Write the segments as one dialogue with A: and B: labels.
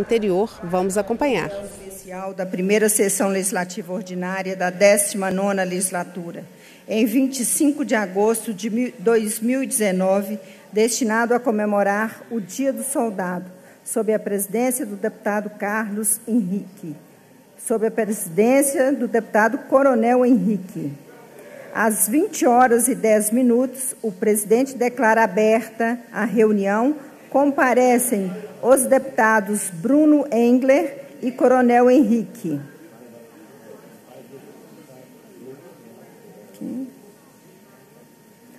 A: anterior, vamos acompanhar.
B: Especial da primeira sessão legislativa ordinária da 19ª legislatura, em 25 de agosto de 2019, destinado a comemorar o Dia do Soldado, sob a presidência do deputado Carlos Henrique, sob a presidência do deputado Coronel Henrique. Às 20 horas e 10 minutos, o presidente declara aberta a reunião. Comparecem os deputados Bruno Engler e Coronel Henrique.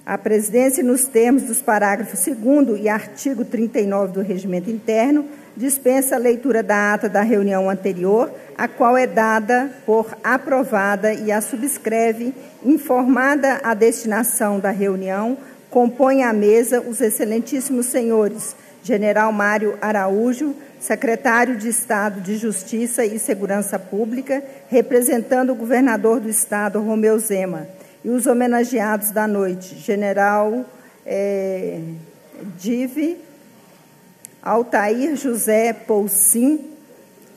B: A presidência, nos termos dos parágrafos 2 e artigo 39 do Regimento Interno, dispensa a leitura da ata da reunião anterior, a qual é dada por aprovada e a subscreve, informada a destinação da reunião, compõe a mesa os excelentíssimos senhores General Mário Araújo, secretário de Estado de Justiça e Segurança Pública, representando o governador do Estado, Romeu Zema, e os homenageados da noite, General é, Dive, Altair José Poulsim,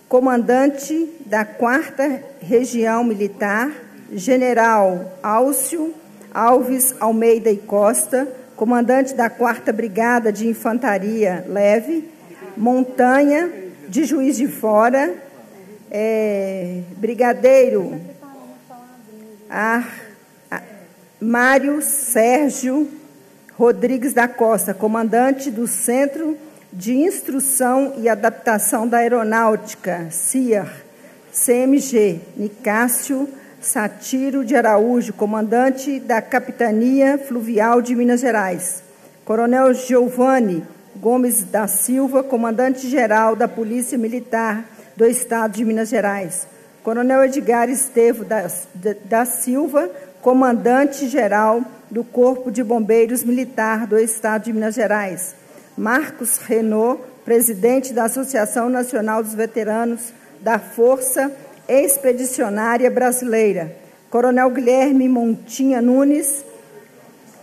B: comandante da 4 Região Militar, General Álcio Alves Almeida e Costa, comandante da 4 Brigada de Infantaria Leve, Montanha, de Juiz de Fora, é, Brigadeiro Ar, Mário Sérgio Rodrigues da Costa, comandante do Centro de Instrução e Adaptação da Aeronáutica, CIAR, CMG, Nicásio Satiro de Araújo, comandante da Capitania Fluvial de Minas Gerais. Coronel Giovanni Gomes da Silva, comandante-geral da Polícia Militar do Estado de Minas Gerais. Coronel Edgar Estevo da, da Silva, comandante-geral do Corpo de Bombeiros Militar do Estado de Minas Gerais. Marcos Renault, presidente da Associação Nacional dos Veteranos da Força Expedicionária Brasileira. Coronel Guilherme Montinha Nunes,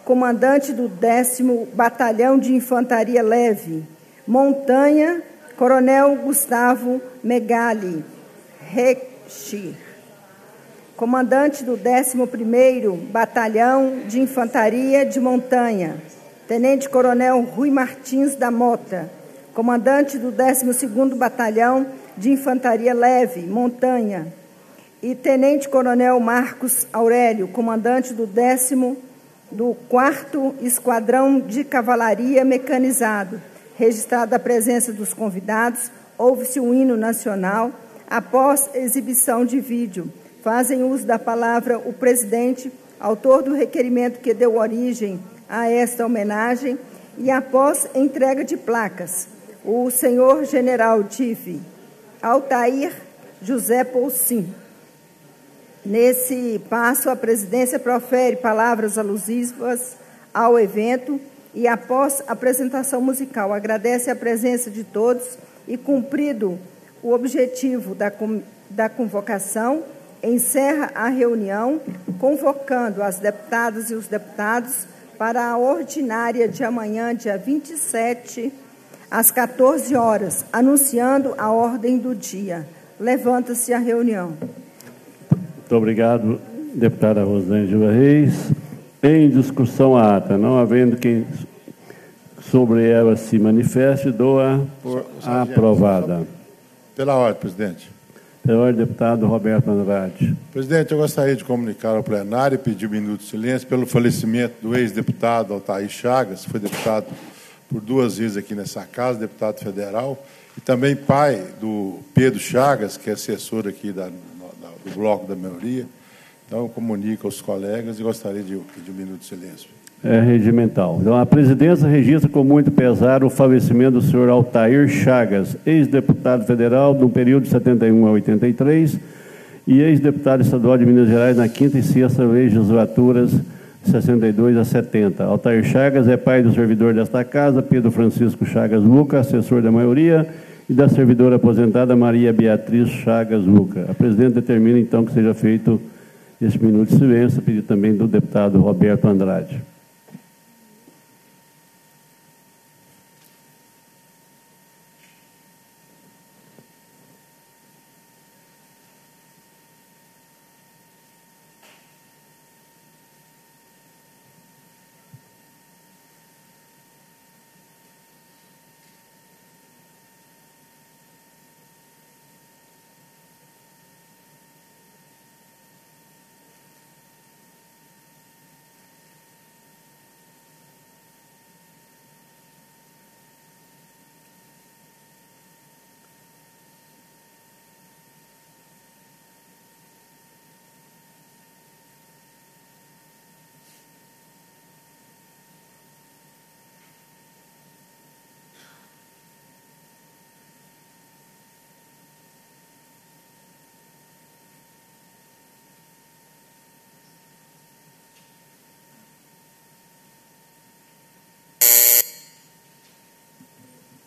B: comandante do 10 Batalhão de Infantaria Leve. Montanha, Coronel Gustavo Megali Rechir, comandante do 11º Batalhão de Infantaria de Montanha. Tenente Coronel Rui Martins da Mota, comandante do 12º Batalhão de Infantaria Leve, Montanha, e Tenente Coronel Marcos Aurélio, comandante do 10 do 4 Esquadrão de Cavalaria Mecanizado. Registrada a presença dos convidados, houve-se um hino nacional. Após exibição de vídeo, fazem uso da palavra o presidente, autor do requerimento que deu origem a esta homenagem e após entrega de placas, o senhor general Tife Altair José Poulsim. Nesse passo, a presidência profere palavras alusivas ao evento e, após a apresentação musical, agradece a presença de todos e, cumprido o objetivo da, da convocação, encerra a reunião, convocando as deputadas e os deputados para a ordinária de amanhã, dia 27, às 14 horas, anunciando a ordem do dia. Levanta-se a reunião.
C: Muito obrigado, deputada Rosângela Reis. Em discussão a ata, não havendo quem sobre ela se manifeste, dou-a por aprovada.
D: Pela ordem, presidente.
C: Pela ordem, deputado Roberto Andrade.
D: Presidente, eu gostaria de comunicar ao plenário e pedir um minuto de silêncio pelo falecimento do ex-deputado Altair Chagas, foi deputado por duas vezes aqui nessa casa, deputado federal, e também pai do Pedro Chagas, que é assessor aqui da, do Bloco da Maioria. Então, comunico aos colegas e gostaria de um minuto de silêncio.
C: É regimental. Então, a presidência registra com muito pesar o falecimento do senhor Altair Chagas, ex-deputado federal no período de 71 a 83 e ex-deputado estadual de Minas Gerais na quinta e sexta legislaturas 62 a 70. Altair Chagas é pai do servidor desta casa, Pedro Francisco Chagas Luca, assessor da maioria, e da servidora aposentada Maria Beatriz Chagas Luca. A presidente determina então que seja feito esse minuto de silêncio, pedido também do deputado Roberto Andrade.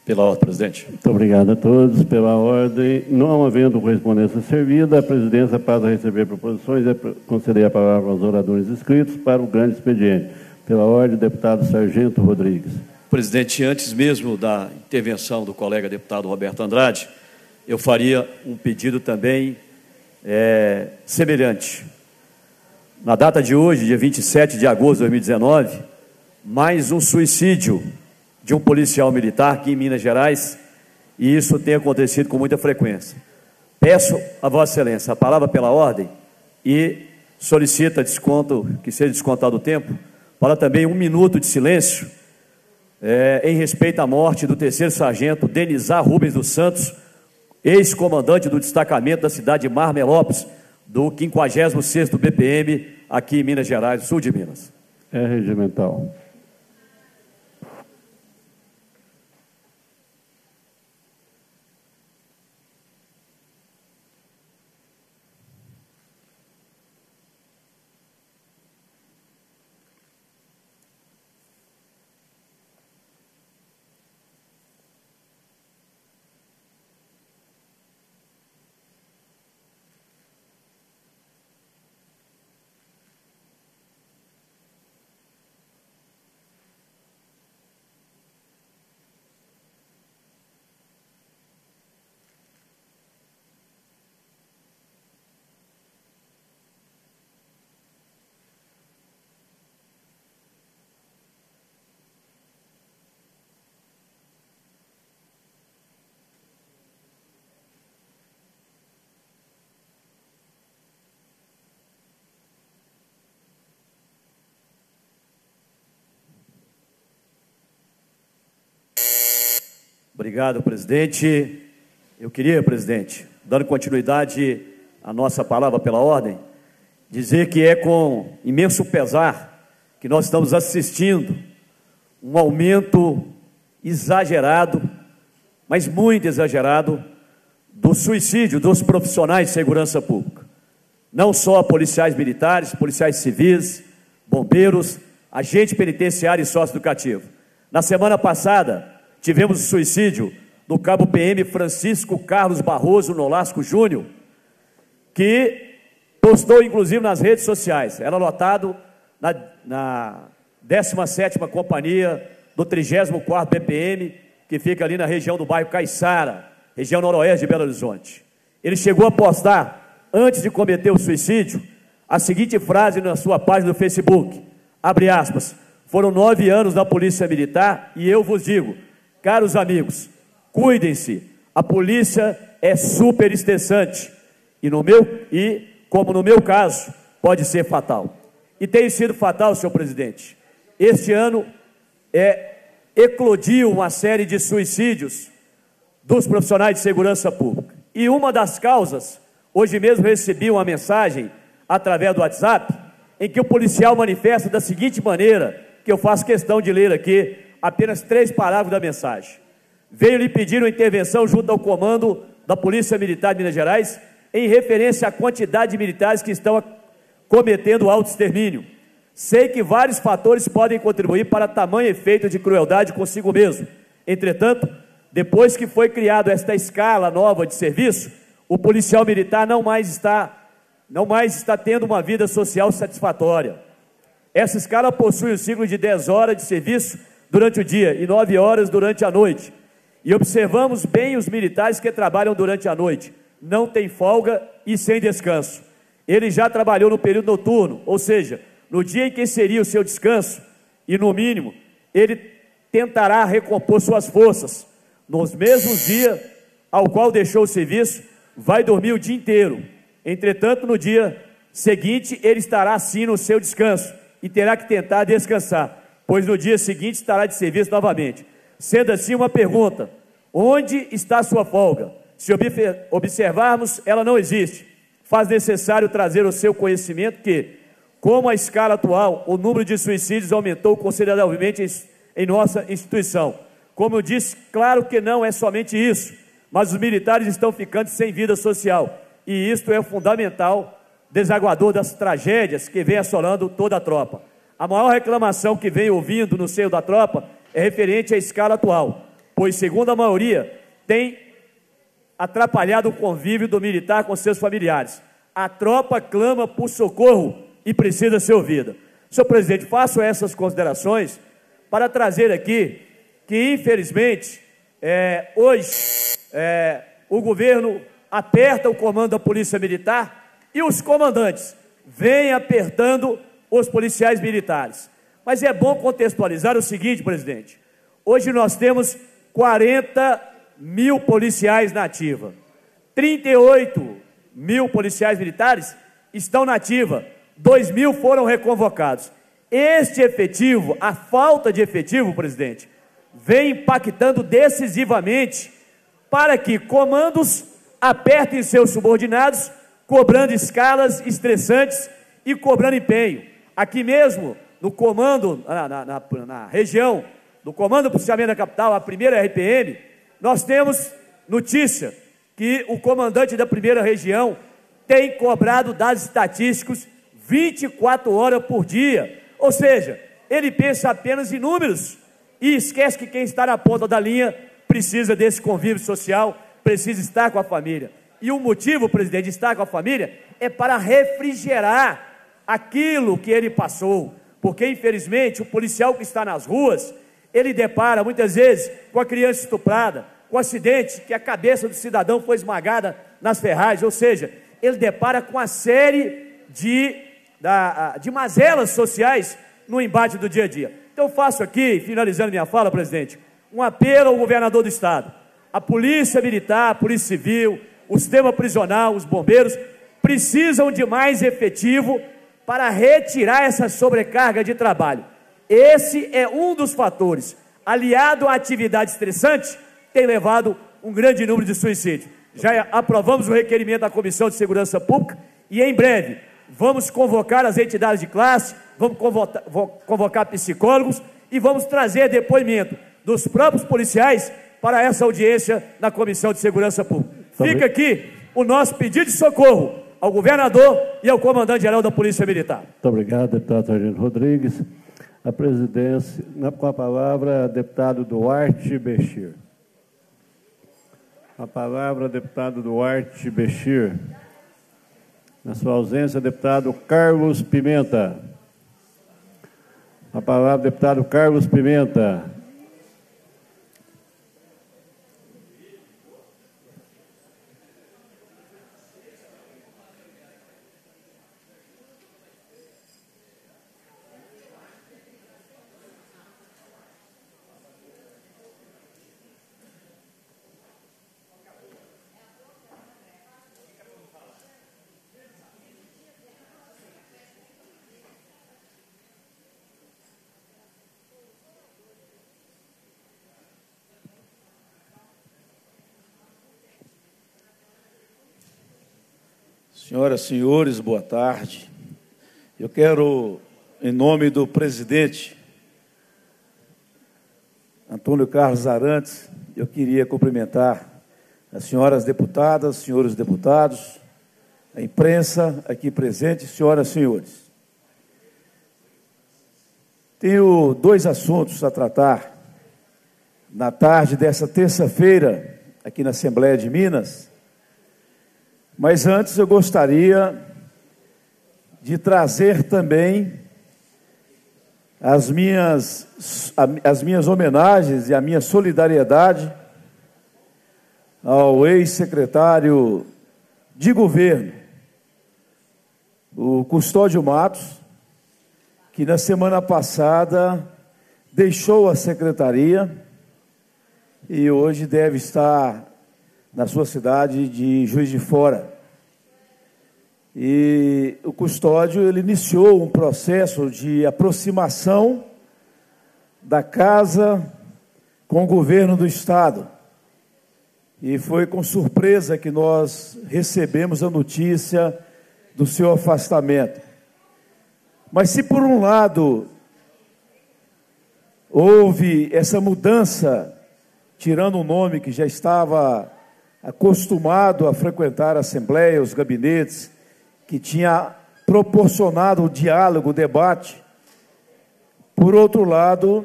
E: Pela ordem, presidente.
C: Muito obrigado a todos pela ordem. Não havendo correspondência servida, a presidência passa a receber proposições e conceder a palavra aos oradores inscritos para o grande expediente. Pela ordem, deputado Sargento Rodrigues.
E: Presidente, antes mesmo da intervenção do colega deputado Roberto Andrade, eu faria um pedido também é, semelhante. Na data de hoje, dia 27 de agosto de 2019, mais um suicídio de um policial militar aqui em Minas Gerais, e isso tem acontecido com muita frequência. Peço a Vossa Excelência a palavra pela ordem e solicita desconto, que seja descontado o tempo, para também um minuto de silêncio é, em respeito à morte do terceiro sargento Denizar Rubens dos Santos, ex-comandante do destacamento da cidade de Marmelópolis, do 56º BPM, aqui em Minas Gerais, sul de Minas.
C: É regimental.
E: Obrigado, presidente. Eu queria, presidente, dando continuidade à nossa palavra pela ordem, dizer que é com imenso pesar que nós estamos assistindo um aumento exagerado, mas muito exagerado, do suicídio dos profissionais de segurança pública. Não só policiais militares, policiais civis, bombeiros, agente penitenciário e sócio-educativo. Na semana passada, Tivemos o suicídio do cabo PM Francisco Carlos Barroso Nolasco Júnior, que postou inclusive nas redes sociais. Era lotado na, na 17ª Companhia do 34º BPM, que fica ali na região do bairro Caiçara, região noroeste de Belo Horizonte. Ele chegou a postar, antes de cometer o suicídio, a seguinte frase na sua página do Facebook, abre aspas, foram nove anos na Polícia Militar e eu vos digo, Caros amigos, cuidem-se. A polícia é super estressante e no meu e como no meu caso pode ser fatal. E tem sido fatal, senhor presidente. Este ano é eclodiu uma série de suicídios dos profissionais de segurança pública. E uma das causas, hoje mesmo recebi uma mensagem através do WhatsApp, em que o policial manifesta da seguinte maneira, que eu faço questão de ler aqui apenas três parágrafos da mensagem. Veio lhe pedir uma intervenção junto ao comando da Polícia Militar de Minas Gerais em referência à quantidade de militares que estão cometendo auto-extermínio. Sei que vários fatores podem contribuir para tamanho efeito de crueldade consigo mesmo. Entretanto, depois que foi criada esta escala nova de serviço, o policial militar não mais está não mais está tendo uma vida social satisfatória. Essa escala possui um ciclo de 10 horas de serviço durante o dia e nove horas durante a noite. E observamos bem os militares que trabalham durante a noite. Não tem folga e sem descanso. Ele já trabalhou no período noturno, ou seja, no dia em que seria o seu descanso, e no mínimo, ele tentará recompor suas forças. Nos mesmos dias ao qual deixou o serviço, vai dormir o dia inteiro. Entretanto, no dia seguinte, ele estará sim no seu descanso e terá que tentar descansar pois no dia seguinte estará de serviço novamente. Sendo assim, uma pergunta: onde está sua folga? Se observarmos, ela não existe. Faz necessário trazer o seu conhecimento que, como a escala atual, o número de suicídios aumentou consideravelmente em nossa instituição. Como eu disse, claro que não é somente isso, mas os militares estão ficando sem vida social. E isto é fundamental, desaguador das tragédias que vem assolando toda a tropa. A maior reclamação que vem ouvindo no seio da tropa é referente à escala atual. pois, segundo a maioria, tem atrapalhado o convívio do militar com seus familiares. A tropa clama por socorro e precisa ser ouvida. Senhor presidente, faço essas considerações para trazer aqui que, infelizmente, é, hoje é, o governo aperta o comando da Polícia Militar e os comandantes vêm apertando os policiais militares. Mas é bom contextualizar o seguinte, presidente: hoje nós temos 40 mil policiais na ativa, 38 mil policiais militares estão na ativa, 2 mil foram reconvocados. Este efetivo, a falta de efetivo, presidente, vem impactando decisivamente para que comandos apertem seus subordinados, cobrando escalas estressantes e cobrando empenho. Aqui mesmo, no comando, na, na, na, na região, do Comando do Policiamento da Capital, a primeira RPM, nós temos notícia que o comandante da primeira região tem cobrado dados estatísticos 24 horas por dia. Ou seja, ele pensa apenas em números e esquece que quem está na ponta da linha precisa desse convívio social, precisa estar com a família. E o motivo, presidente, de estar com a família é para refrigerar aquilo que ele passou. Porque, infelizmente, o policial que está nas ruas, ele depara muitas vezes com a criança estuprada, com o acidente que a cabeça do cidadão foi esmagada nas ferragens, ou seja, ele depara com a série de, de mazelas sociais no embate do dia a dia. Então, faço aqui, finalizando minha fala, presidente, um apelo ao governador do estado, a polícia militar, a polícia civil, o sistema prisional, os bombeiros, precisam de mais efetivo para retirar essa sobrecarga de trabalho. Esse é um dos fatores, aliado à atividade estressante, tem levado um grande número de suicídios. Já aprovamos o requerimento da Comissão de Segurança Pública e em breve vamos convocar as entidades de classe, vamos convocar, convocar psicólogos e vamos trazer depoimento dos próprios policiais para essa audiência na Comissão de Segurança Pública. Fica aqui o nosso pedido de socorro ao governador e ao comandante-geral da Polícia Militar.
C: Muito obrigado, deputado Sargento Rodrigues. A presidência, com a palavra, deputado Duarte Bechir. A palavra, deputado Duarte Bechir. Na sua ausência, deputado Carlos Pimenta. A palavra, deputado Carlos Pimenta.
F: Senhoras senhores, boa tarde. Eu quero, em nome do presidente Antônio Carlos Arantes, eu queria cumprimentar as senhoras deputadas, senhores deputados, a imprensa aqui presente, senhoras e senhores. Tenho dois assuntos a tratar na tarde dessa terça-feira, aqui na Assembleia de Minas mas antes eu gostaria de trazer também as minhas, as minhas homenagens e a minha solidariedade ao ex-secretário de governo, o Custódio Matos, que na semana passada deixou a secretaria e hoje deve estar na sua cidade de Juiz de Fora. E o custódio ele iniciou um processo de aproximação da casa com o governo do estado. E foi com surpresa que nós recebemos a notícia do seu afastamento. Mas se por um lado houve essa mudança, tirando um nome que já estava acostumado a frequentar a Assembleia, os gabinetes, que tinha proporcionado o diálogo, o debate. Por outro lado,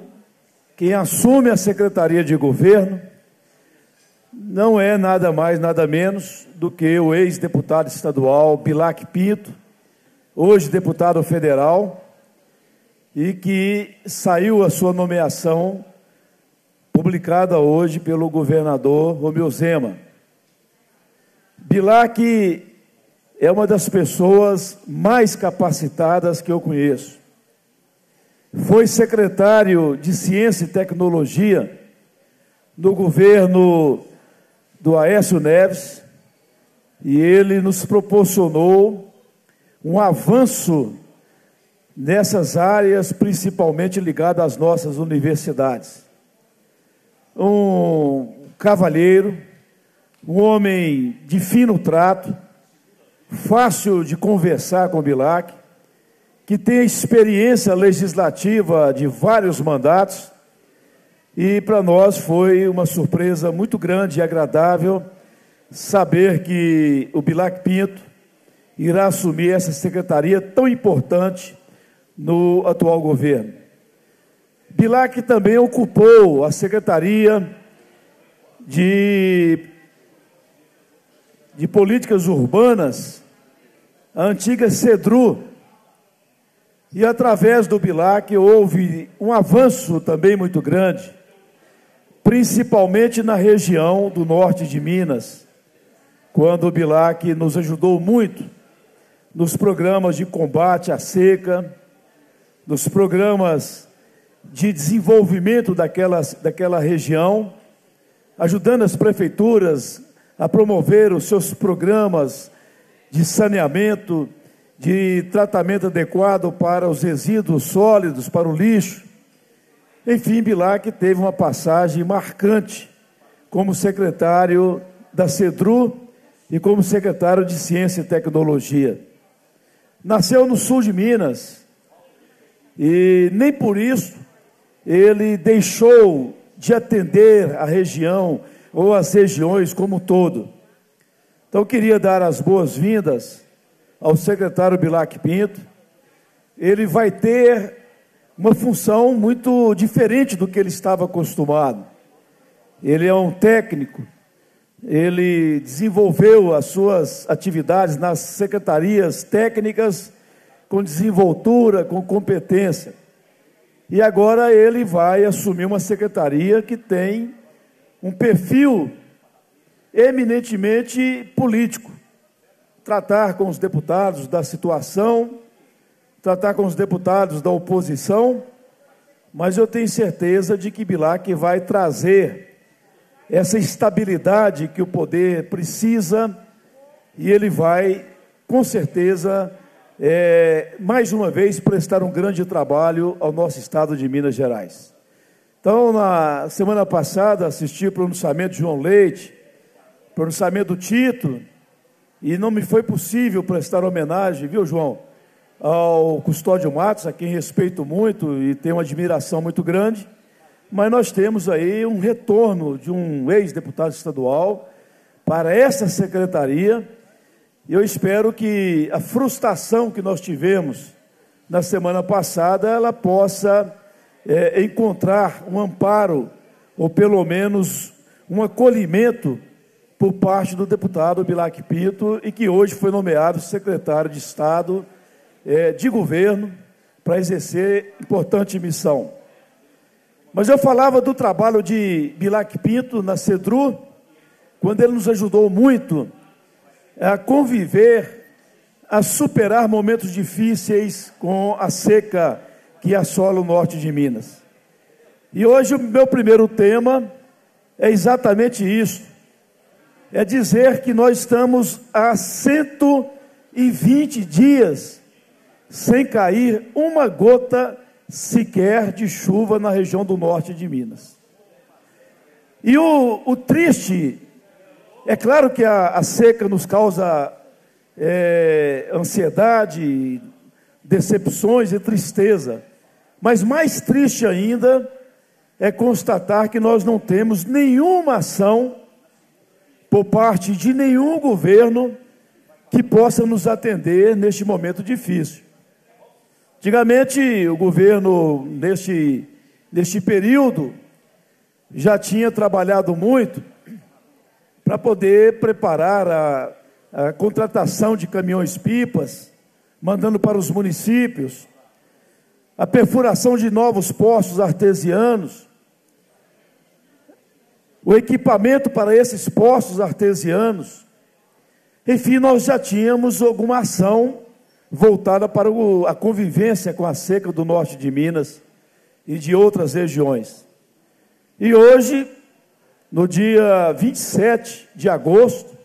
F: quem assume a Secretaria de Governo não é nada mais, nada menos do que o ex-deputado estadual Bilac Pinto, hoje deputado federal, e que saiu a sua nomeação publicada hoje pelo governador Romeu Zema. Bilac é uma das pessoas mais capacitadas que eu conheço. Foi secretário de Ciência e Tecnologia no governo do Aécio Neves e ele nos proporcionou um avanço nessas áreas, principalmente ligadas às nossas universidades. Um cavalheiro, um homem de fino trato, fácil de conversar com Bilac, que tem experiência legislativa de vários mandatos, e para nós foi uma surpresa muito grande e agradável saber que o Bilac Pinto irá assumir essa secretaria tão importante no atual governo. Bilac também ocupou a secretaria de, de políticas urbanas, a antiga CEDRU, e através do Bilac houve um avanço também muito grande, principalmente na região do norte de Minas, quando o Bilac nos ajudou muito nos programas de combate à seca, nos programas de desenvolvimento daquela, daquela região, ajudando as prefeituras a promover os seus programas de saneamento, de tratamento adequado para os resíduos sólidos, para o lixo. Enfim, Bilac teve uma passagem marcante como secretário da CEDRU e como secretário de Ciência e Tecnologia. Nasceu no sul de Minas e nem por isso ele deixou de atender a região ou as regiões como um todo. Então, queria dar as boas-vindas ao secretário Bilac Pinto. Ele vai ter uma função muito diferente do que ele estava acostumado. Ele é um técnico, ele desenvolveu as suas atividades nas secretarias técnicas com desenvoltura, com competência. E agora ele vai assumir uma secretaria que tem um perfil eminentemente político tratar com os deputados da situação, tratar com os deputados da oposição, mas eu tenho certeza de que Bilac vai trazer essa estabilidade que o poder precisa e ele vai, com certeza, é, mais uma vez prestar um grande trabalho ao nosso estado de Minas Gerais. Então, na semana passada, assisti o pronunciamento de João Leite, pronunciamento do Tito, e não me foi possível prestar homenagem, viu, João, ao Custódio Matos, a quem respeito muito e tenho uma admiração muito grande, mas nós temos aí um retorno de um ex-deputado estadual para essa secretaria, e eu espero que a frustração que nós tivemos na semana passada, ela possa é, encontrar um amparo, ou pelo menos um acolhimento por parte do deputado Bilac Pinto e que hoje foi nomeado secretário de Estado é, de governo para exercer importante missão. Mas eu falava do trabalho de Bilac Pinto na CEDRU, quando ele nos ajudou muito a conviver, a superar momentos difíceis com a seca que assola o norte de Minas. E hoje o meu primeiro tema é exatamente isso é dizer que nós estamos há 120 dias sem cair uma gota sequer de chuva na região do norte de Minas. E o, o triste, é claro que a, a seca nos causa é, ansiedade, decepções e tristeza, mas mais triste ainda é constatar que nós não temos nenhuma ação por parte de nenhum governo que possa nos atender neste momento difícil. Antigamente, o governo, neste neste período, já tinha trabalhado muito para poder preparar a, a contratação de caminhões-pipas, mandando para os municípios, a perfuração de novos poços artesianos, o equipamento para esses poços artesianos. Enfim, nós já tínhamos alguma ação voltada para a convivência com a seca do norte de Minas e de outras regiões. E hoje, no dia 27 de agosto,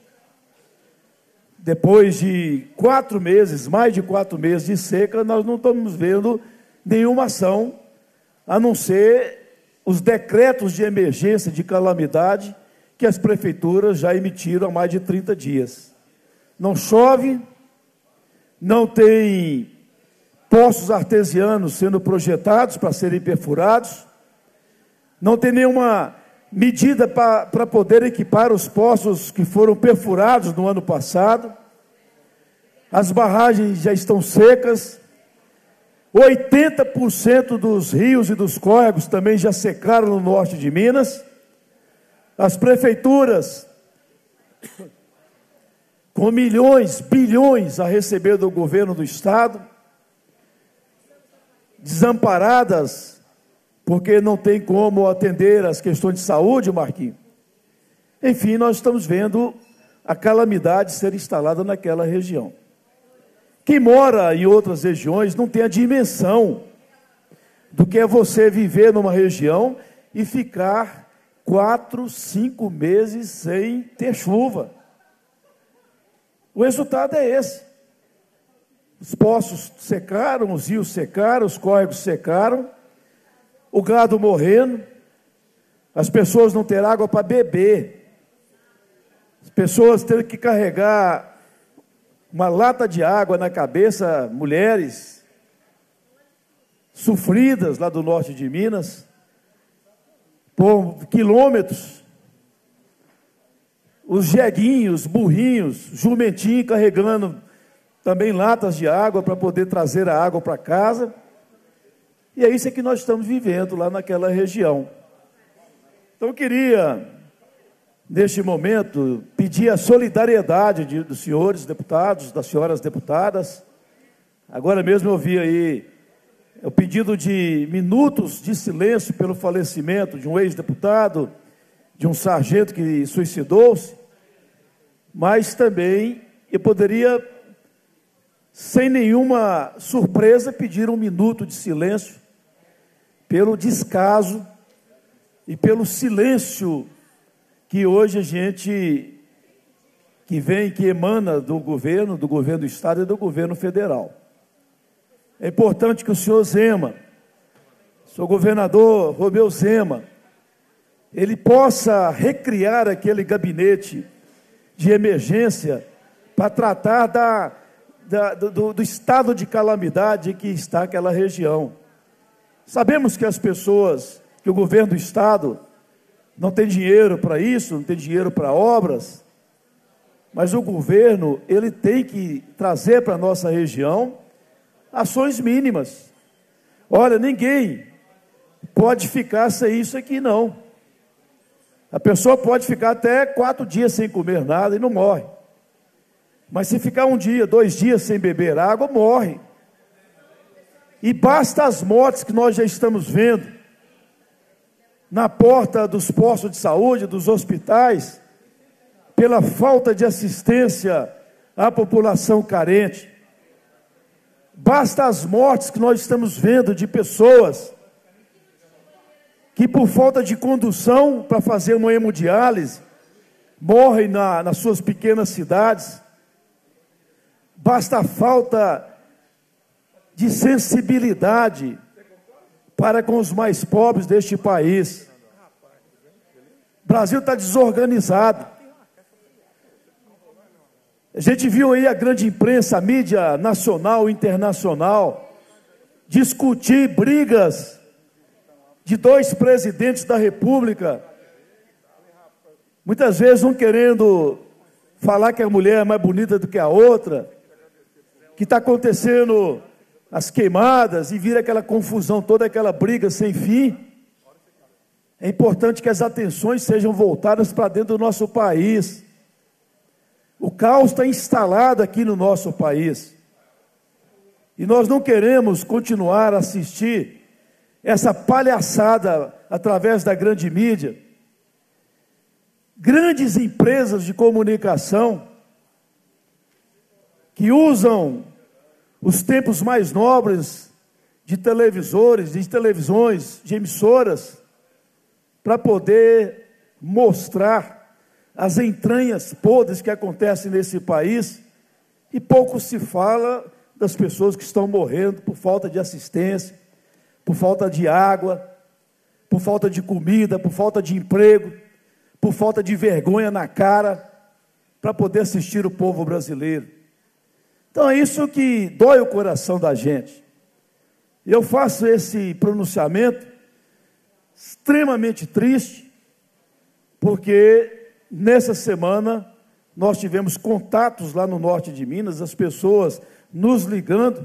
F: depois de quatro meses, mais de quatro meses de seca, nós não estamos vendo nenhuma ação, a não ser os decretos de emergência, de calamidade, que as prefeituras já emitiram há mais de 30 dias. Não chove, não tem poços artesianos sendo projetados para serem perfurados, não tem nenhuma medida para poder equipar os poços que foram perfurados no ano passado, as barragens já estão secas, 80% dos rios e dos córregos também já secaram no norte de Minas. As prefeituras, com milhões, bilhões a receber do governo do estado, desamparadas, porque não tem como atender as questões de saúde, Marquinhos. Enfim, nós estamos vendo a calamidade ser instalada naquela região. Quem mora em outras regiões não tem a dimensão do que é você viver numa região e ficar quatro, cinco meses sem ter chuva. O resultado é esse. Os poços secaram, os rios secaram, os córregos secaram, o gado morrendo, as pessoas não ter água para beber, as pessoas tendo que carregar uma lata de água na cabeça, mulheres sofridas lá do norte de Minas, por quilômetros, os jeguinhos, burrinhos, jumentinho carregando também latas de água para poder trazer a água para casa. E é isso que nós estamos vivendo lá naquela região. Então eu queria neste momento, pedir a solidariedade de, dos senhores deputados, das senhoras deputadas. Agora mesmo eu vi aí o pedido de minutos de silêncio pelo falecimento de um ex-deputado, de um sargento que suicidou-se, mas também eu poderia, sem nenhuma surpresa, pedir um minuto de silêncio pelo descaso e pelo silêncio que hoje a gente que vem, que emana do governo, do governo do estado e do governo federal. É importante que o senhor Zema, seu governador Romeu Zema, ele possa recriar aquele gabinete de emergência para tratar da, da do, do estado de calamidade que está aquela região. Sabemos que as pessoas, que o governo do estado não tem dinheiro para isso, não tem dinheiro para obras, mas o governo, ele tem que trazer para a nossa região ações mínimas. Olha, ninguém pode ficar sem isso aqui, não. A pessoa pode ficar até quatro dias sem comer nada e não morre. Mas se ficar um dia, dois dias sem beber água, morre. E basta as mortes que nós já estamos vendo na porta dos postos de saúde, dos hospitais, pela falta de assistência à população carente. Basta as mortes que nós estamos vendo de pessoas que, por falta de condução para fazer uma hemodiálise, morrem na, nas suas pequenas cidades. Basta a falta de sensibilidade para com os mais pobres deste país. O Brasil está desorganizado. A gente viu aí a grande imprensa, a mídia nacional e internacional, discutir brigas de dois presidentes da República, muitas vezes um querendo falar que a mulher é mais bonita do que a outra, que está acontecendo as queimadas e vira aquela confusão, toda aquela briga sem fim. É importante que as atenções sejam voltadas para dentro do nosso país. O caos está instalado aqui no nosso país. E nós não queremos continuar a assistir essa palhaçada através da grande mídia. Grandes empresas de comunicação que usam os tempos mais nobres de televisores, de televisões, de emissoras, para poder mostrar as entranhas podres que acontecem nesse país, e pouco se fala das pessoas que estão morrendo por falta de assistência, por falta de água, por falta de comida, por falta de emprego, por falta de vergonha na cara, para poder assistir o povo brasileiro. Então é isso que dói o coração da gente. Eu faço esse pronunciamento extremamente triste, porque nessa semana nós tivemos contatos lá no norte de Minas, as pessoas nos ligando,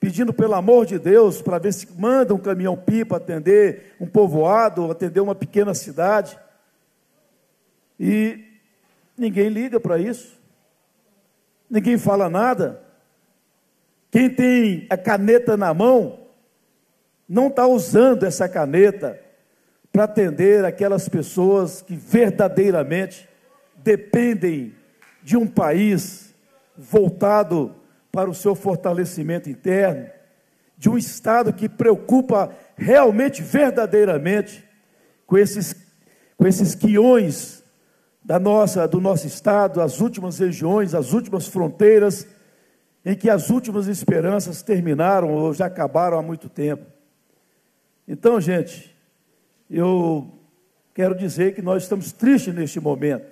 F: pedindo pelo amor de Deus para ver se manda um caminhão-pipa atender um povoado, atender uma pequena cidade. E ninguém liga para isso ninguém fala nada. Quem tem a caneta na mão, não está usando essa caneta para atender aquelas pessoas que verdadeiramente dependem de um país voltado para o seu fortalecimento interno, de um Estado que preocupa realmente, verdadeiramente, com esses, com esses quiões da nossa, do nosso estado, as últimas regiões, as últimas fronteiras, em que as últimas esperanças terminaram ou já acabaram há muito tempo. Então, gente, eu quero dizer que nós estamos tristes neste momento.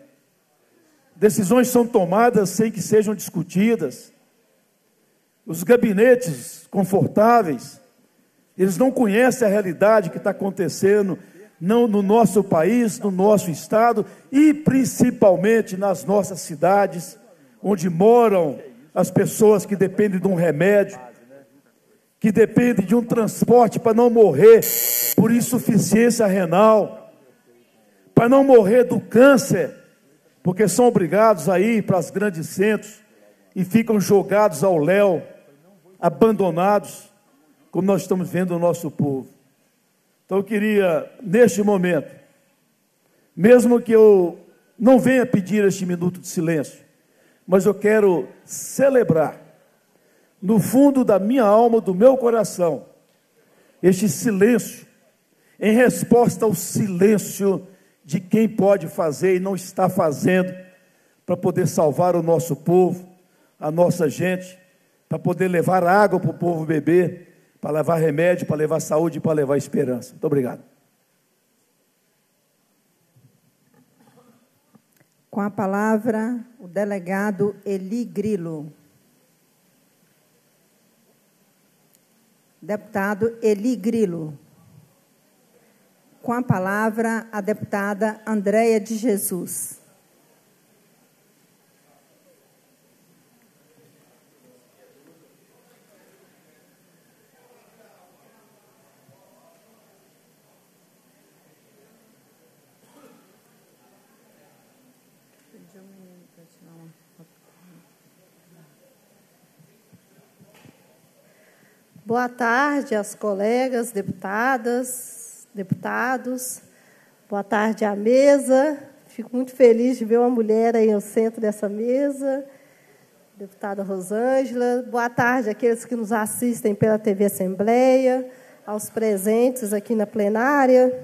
F: Decisões são tomadas sem que sejam discutidas. Os gabinetes confortáveis, eles não conhecem a realidade que está acontecendo não no nosso país, no nosso estado e principalmente nas nossas cidades, onde moram as pessoas que dependem de um remédio, que dependem de um transporte para não morrer por insuficiência renal, para não morrer do câncer, porque são obrigados a ir para os grandes centros e ficam jogados ao léu, abandonados, como nós estamos vendo o nosso povo. Então eu queria, neste momento, mesmo que eu não venha pedir este minuto de silêncio, mas eu quero celebrar, no fundo da minha alma, do meu coração, este silêncio, em resposta ao silêncio de quem pode fazer e não está fazendo, para poder salvar o nosso povo, a nossa gente, para poder levar água para o povo beber para levar remédio, para levar saúde, para levar esperança. Muito obrigado.
B: Com a palavra, o delegado Eli Grilo. Deputado Eli Grilo. Com a palavra, a deputada Andréia de Jesus.
G: Boa tarde às colegas deputadas, deputados. Boa tarde à mesa. Fico muito feliz de ver uma mulher aí no centro dessa mesa. Deputada Rosângela. Boa tarde àqueles que nos assistem pela TV Assembleia, aos presentes aqui na plenária.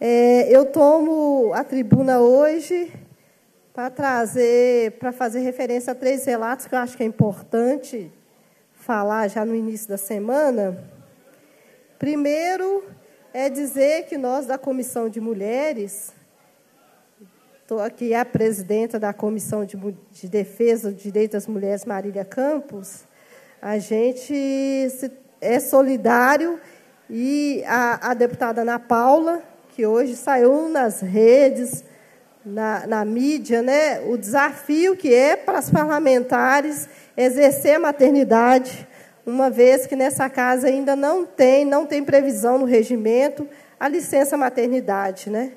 G: É, eu tomo a tribuna hoje para trazer, para fazer referência a três relatos que eu acho que é importante falar já no início da semana. Primeiro é dizer que nós da Comissão de Mulheres, estou aqui a presidenta da Comissão de, de Defesa do Direito das Mulheres, Marília Campos, a gente é solidário e a, a deputada Ana Paula, que hoje saiu nas redes, na, na mídia, né, o desafio que é para as parlamentares exercer a maternidade, uma vez que nessa casa ainda não tem, não tem previsão no regimento a licença maternidade, né?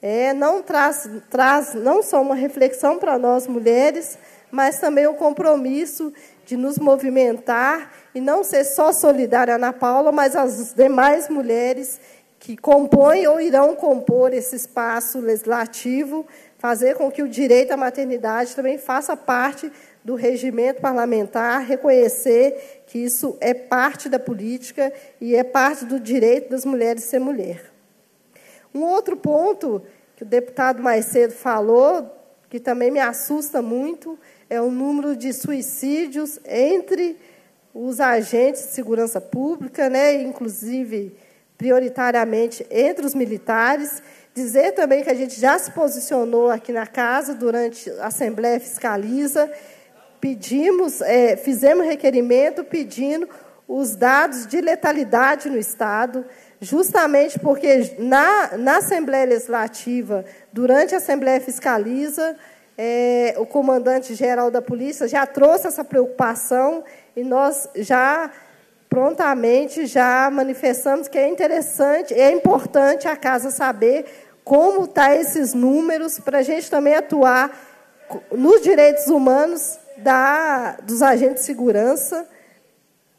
G: É, não traz, traz não só uma reflexão para nós mulheres, mas também o compromisso de nos movimentar e não ser só solidária a Ana Paula, mas as demais mulheres que compõem ou irão compor esse espaço legislativo, fazer com que o direito à maternidade também faça parte do regimento parlamentar, reconhecer que isso é parte da política e é parte do direito das mulheres ser mulher. Um outro ponto que o deputado mais cedo falou, que também me assusta muito, é o número de suicídios entre os agentes de segurança pública, né, inclusive prioritariamente entre os militares. Dizer também que a gente já se posicionou aqui na casa durante a Assembleia Fiscaliza pedimos, é, fizemos requerimento pedindo os dados de letalidade no Estado, justamente porque na, na Assembleia Legislativa, durante a Assembleia Fiscaliza, é, o comandante-geral da Polícia já trouxe essa preocupação e nós já prontamente já manifestamos que é interessante, é importante a casa saber como tá esses números para a gente também atuar nos direitos humanos da, dos agentes de segurança,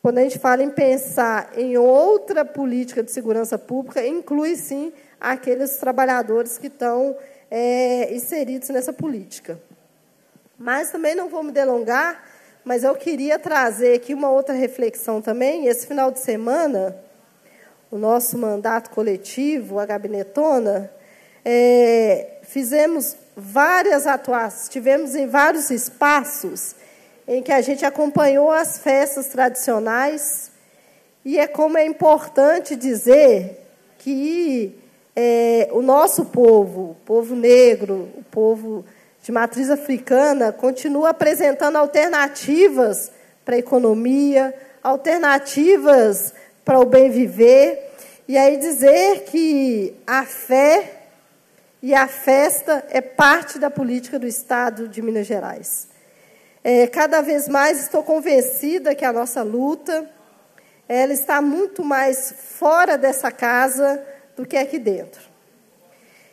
G: quando a gente fala em pensar em outra política de segurança pública, inclui sim aqueles trabalhadores que estão é, inseridos nessa política. Mas também não vou me delongar, mas eu queria trazer aqui uma outra reflexão também. Esse final de semana, o nosso mandato coletivo, a Gabinetona, é, fizemos várias atuações, tivemos em vários espaços em que a gente acompanhou as festas tradicionais, e é como é importante dizer que é, o nosso povo, o povo negro, o povo de matriz africana, continua apresentando alternativas para a economia, alternativas para o bem viver, e aí dizer que a fé e a festa é parte da política do Estado de Minas Gerais. É, cada vez mais estou convencida que a nossa luta ela está muito mais fora dessa casa do que aqui dentro.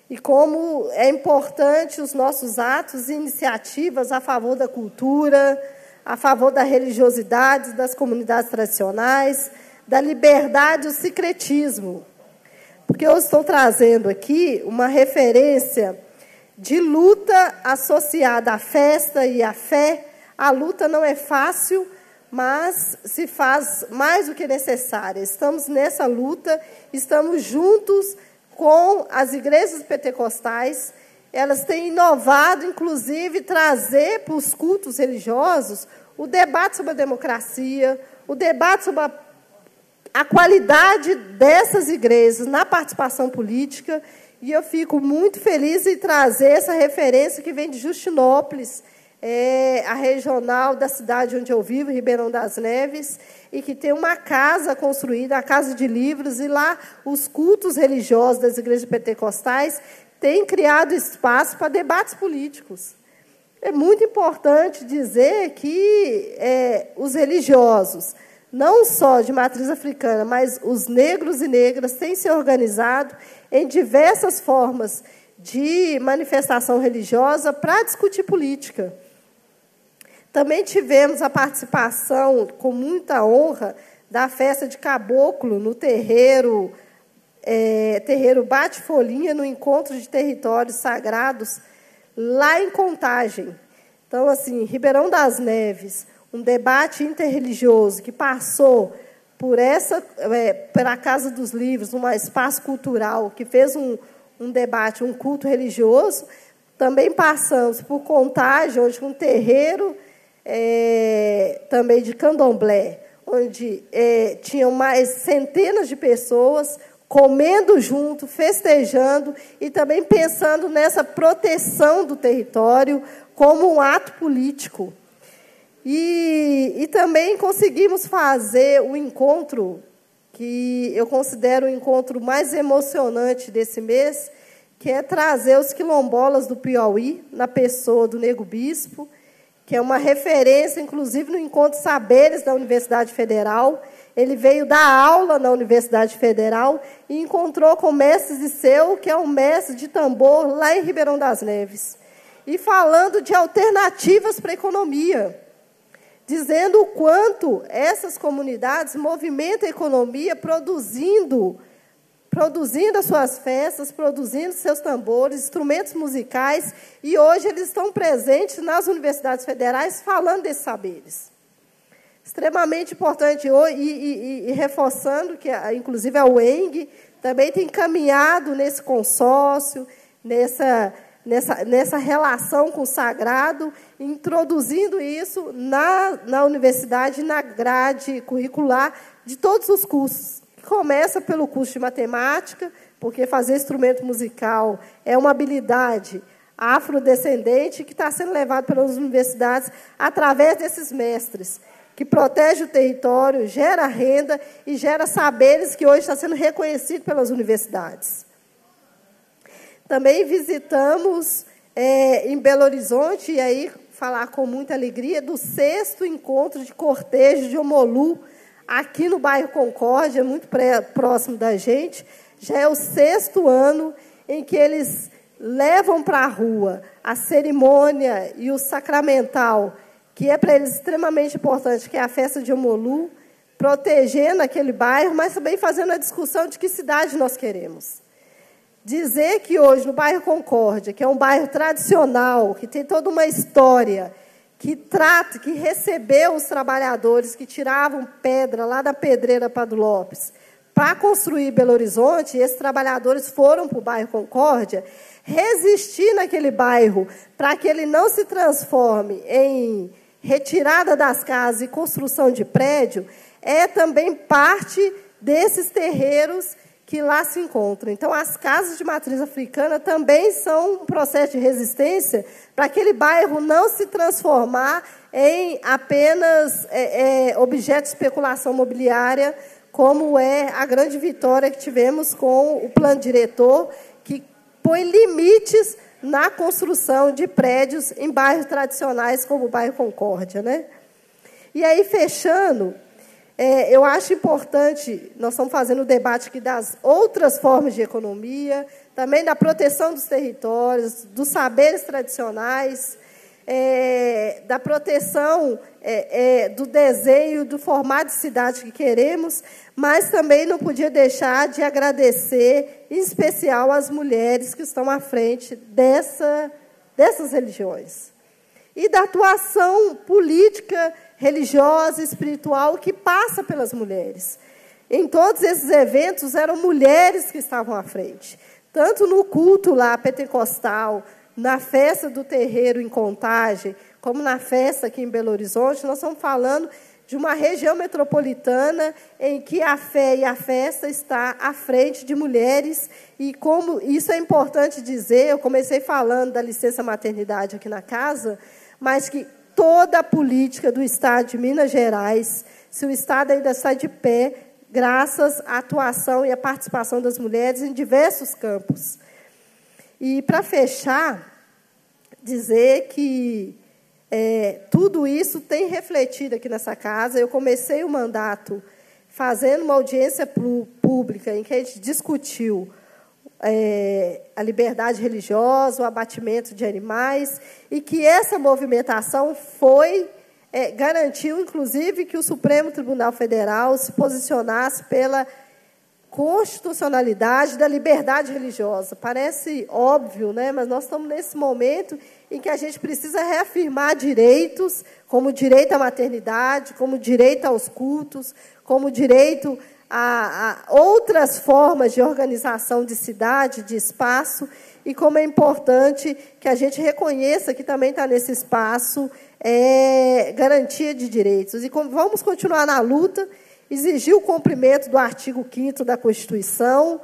G: E como é importante os nossos atos e iniciativas a favor da cultura, a favor da religiosidade das comunidades tradicionais, da liberdade e do secretismo porque eu estou trazendo aqui uma referência de luta associada à festa e à fé. A luta não é fácil, mas se faz mais do que necessária. Estamos nessa luta, estamos juntos com as igrejas pentecostais. Elas têm inovado, inclusive, trazer para os cultos religiosos o debate sobre a democracia, o debate sobre a a qualidade dessas igrejas na participação política, e eu fico muito feliz em trazer essa referência que vem de Justinópolis, é, a regional da cidade onde eu vivo, Ribeirão das Neves, e que tem uma casa construída, a Casa de Livros, e lá os cultos religiosos das igrejas pentecostais têm criado espaço para debates políticos. É muito importante dizer que é, os religiosos não só de matriz africana, mas os negros e negras têm se organizado em diversas formas de manifestação religiosa para discutir política. Também tivemos a participação, com muita honra, da festa de caboclo no terreiro, é, terreiro Bate Folhinha, no encontro de territórios sagrados, lá em Contagem. Então, assim, Ribeirão das Neves, um debate interreligioso que passou por essa, é, pela Casa dos Livros, um espaço cultural que fez um, um debate, um culto religioso, também passamos por Contagem, onde um terreiro é, também de candomblé, onde é, tinham mais centenas de pessoas comendo junto, festejando e também pensando nessa proteção do território como um ato político. E, e também conseguimos fazer o encontro, que eu considero o encontro mais emocionante desse mês, que é trazer os quilombolas do Piauí, na pessoa do Nego Bispo, que é uma referência, inclusive, no Encontro Saberes da Universidade Federal. Ele veio dar aula na Universidade Federal e encontrou com o mestre Zisseu, que é um mestre de tambor lá em Ribeirão das Neves. E falando de alternativas para a economia, dizendo o quanto essas comunidades movimentam a economia produzindo produzindo as suas festas, produzindo seus tambores, instrumentos musicais, e hoje eles estão presentes nas universidades federais falando desses saberes. Extremamente importante, e, e, e reforçando que, inclusive, a UENG também tem caminhado nesse consórcio, nessa, nessa, nessa relação com o sagrado, introduzindo isso na, na universidade, na grade curricular de todos os cursos. Começa pelo curso de matemática, porque fazer instrumento musical é uma habilidade afrodescendente que está sendo levado pelas universidades através desses mestres, que protege o território, gera renda e gera saberes que hoje está sendo reconhecido pelas universidades. Também visitamos é, em Belo Horizonte, e aí falar com muita alegria, do sexto encontro de cortejo de Omolu, aqui no bairro Concórdia, muito pré, próximo da gente. Já é o sexto ano em que eles levam para a rua a cerimônia e o sacramental, que é para eles extremamente importante, que é a festa de Omolu, protegendo aquele bairro, mas também fazendo a discussão de que cidade nós queremos. Dizer que hoje, no bairro Concórdia, que é um bairro tradicional, que tem toda uma história, que trata, que recebeu os trabalhadores que tiravam pedra lá da pedreira Padre Lopes para construir Belo Horizonte, esses trabalhadores foram para o bairro Concórdia, resistir naquele bairro para que ele não se transforme em retirada das casas e construção de prédio, é também parte desses terreiros que lá se encontram. Então, as casas de matriz africana também são um processo de resistência para aquele bairro não se transformar em apenas é, é, objeto de especulação imobiliária, como é a grande vitória que tivemos com o plano diretor, que põe limites na construção de prédios em bairros tradicionais, como o bairro Concórdia. Né? E aí, fechando, é, eu acho importante, nós estamos fazendo o debate aqui das outras formas de economia, também da proteção dos territórios, dos saberes tradicionais, é, da proteção é, é do desenho, do formato de cidade que queremos, mas também não podia deixar de agradecer, em especial, as mulheres que estão à frente dessa, dessas religiões. E da atuação política religiosa, espiritual que passa pelas mulheres. Em todos esses eventos eram mulheres que estavam à frente, tanto no culto lá pentecostal, na festa do terreiro em Contagem, como na festa aqui em Belo Horizonte, nós estamos falando de uma região metropolitana em que a fé e a festa está à frente de mulheres e como isso é importante dizer, eu comecei falando da licença maternidade aqui na casa, mas que toda a política do Estado de Minas Gerais, se o Estado ainda está de pé, graças à atuação e à participação das mulheres em diversos campos. E, para fechar, dizer que é, tudo isso tem refletido aqui nessa casa. Eu comecei o mandato fazendo uma audiência pública em que a gente discutiu é, a liberdade religiosa, o abatimento de animais, e que essa movimentação foi é, garantiu, inclusive, que o Supremo Tribunal Federal se posicionasse pela constitucionalidade da liberdade religiosa. Parece óbvio, né? mas nós estamos nesse momento em que a gente precisa reafirmar direitos, como direito à maternidade, como direito aos cultos, como direito a, a outras formas de organização de cidade, de espaço, e como é importante que a gente reconheça que também está nesse espaço é, garantia de direitos. E como, vamos continuar na luta, exigir o cumprimento do artigo 5 da Constituição,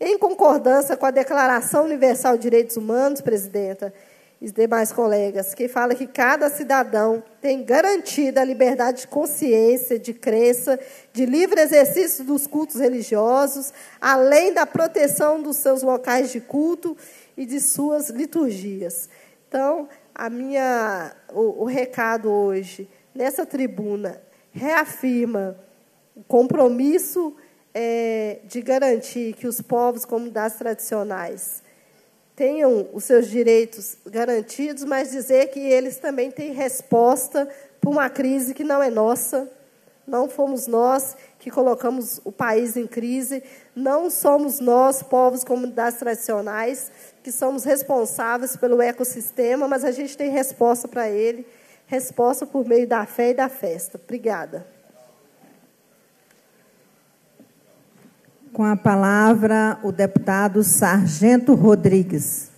G: em concordância com a Declaração Universal de Direitos Humanos, presidenta, e demais colegas, que fala que cada cidadão tem garantida a liberdade de consciência, de crença, de livre exercício dos cultos religiosos, além da proteção dos seus locais de culto e de suas liturgias. Então, a minha, o, o recado hoje nessa tribuna reafirma o compromisso é, de garantir que os povos, comunidades tradicionais, tenham os seus direitos garantidos, mas dizer que eles também têm resposta para uma crise que não é nossa, não fomos nós que colocamos o país em crise, não somos nós, povos, comunidades tradicionais, que somos responsáveis pelo ecossistema, mas a gente tem resposta para ele, resposta por meio da fé e da festa. Obrigada.
B: Com a palavra, o deputado Sargento Rodrigues.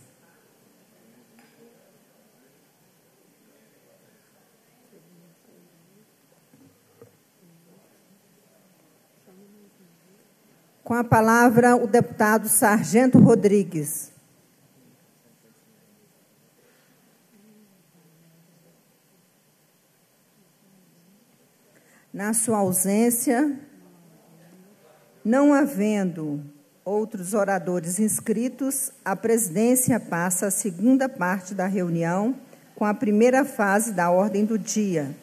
B: Com a palavra, o deputado Sargento Rodrigues. Na sua ausência, não havendo outros oradores inscritos, a presidência passa a segunda parte da reunião com a primeira fase da ordem do dia,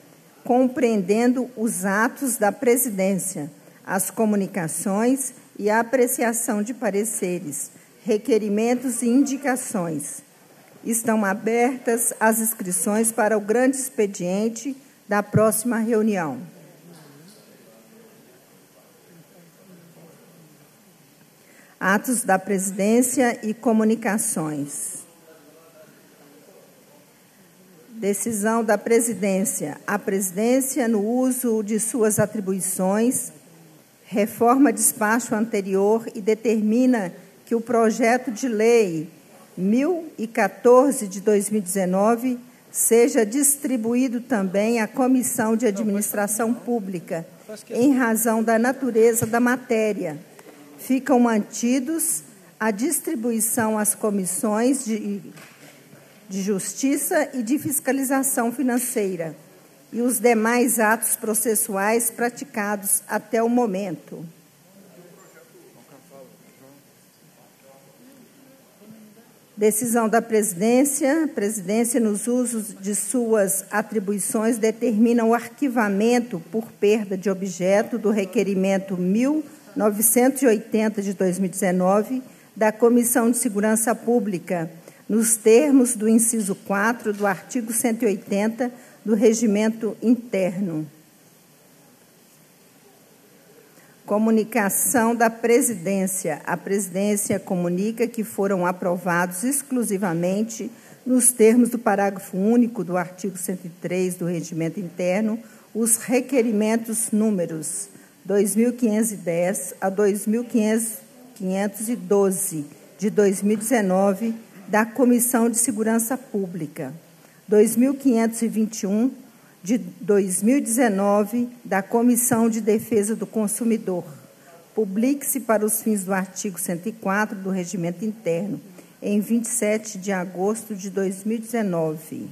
B: compreendendo os atos da presidência, as comunicações e a apreciação de pareceres, requerimentos e indicações. Estão abertas as inscrições para o grande expediente da próxima reunião. Atos da Presidência e Comunicações. Decisão da Presidência. A Presidência, no uso de suas atribuições, reforma despacho anterior e determina que o projeto de lei 1014 de 2019 seja distribuído também à Comissão de Administração Pública, em razão da natureza da matéria ficam mantidos a distribuição às comissões de, de Justiça e de Fiscalização Financeira e os demais atos processuais praticados até o momento. Decisão da presidência. Presidência, nos usos de suas atribuições, determina o arquivamento por perda de objeto do requerimento 1000 980 de 2019 da Comissão de Segurança Pública, nos termos do inciso 4 do artigo 180 do Regimento Interno. Comunicação da Presidência. A Presidência comunica que foram aprovados exclusivamente, nos termos do parágrafo único do artigo 103 do Regimento Interno, os requerimentos números 2510 a 2512 de 2019 da Comissão de Segurança Pública, 2521 de 2019 da Comissão de Defesa do Consumidor. Publique-se para os fins do artigo 104 do Regimento Interno, em 27 de agosto de 2019.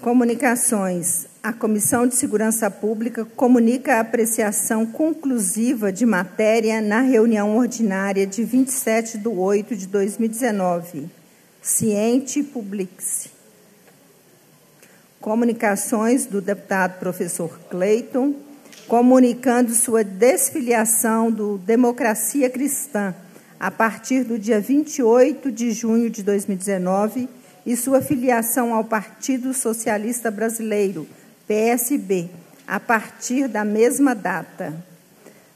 B: Comunicações. A Comissão de Segurança Pública comunica a apreciação conclusiva de matéria na reunião ordinária de 27 de 8 de 2019. Ciente Publix. Comunicações do deputado professor Cleiton, comunicando sua desfiliação do Democracia Cristã a partir do dia 28 de junho de 2019 e sua filiação ao Partido Socialista Brasileiro, PSB, a partir da mesma data.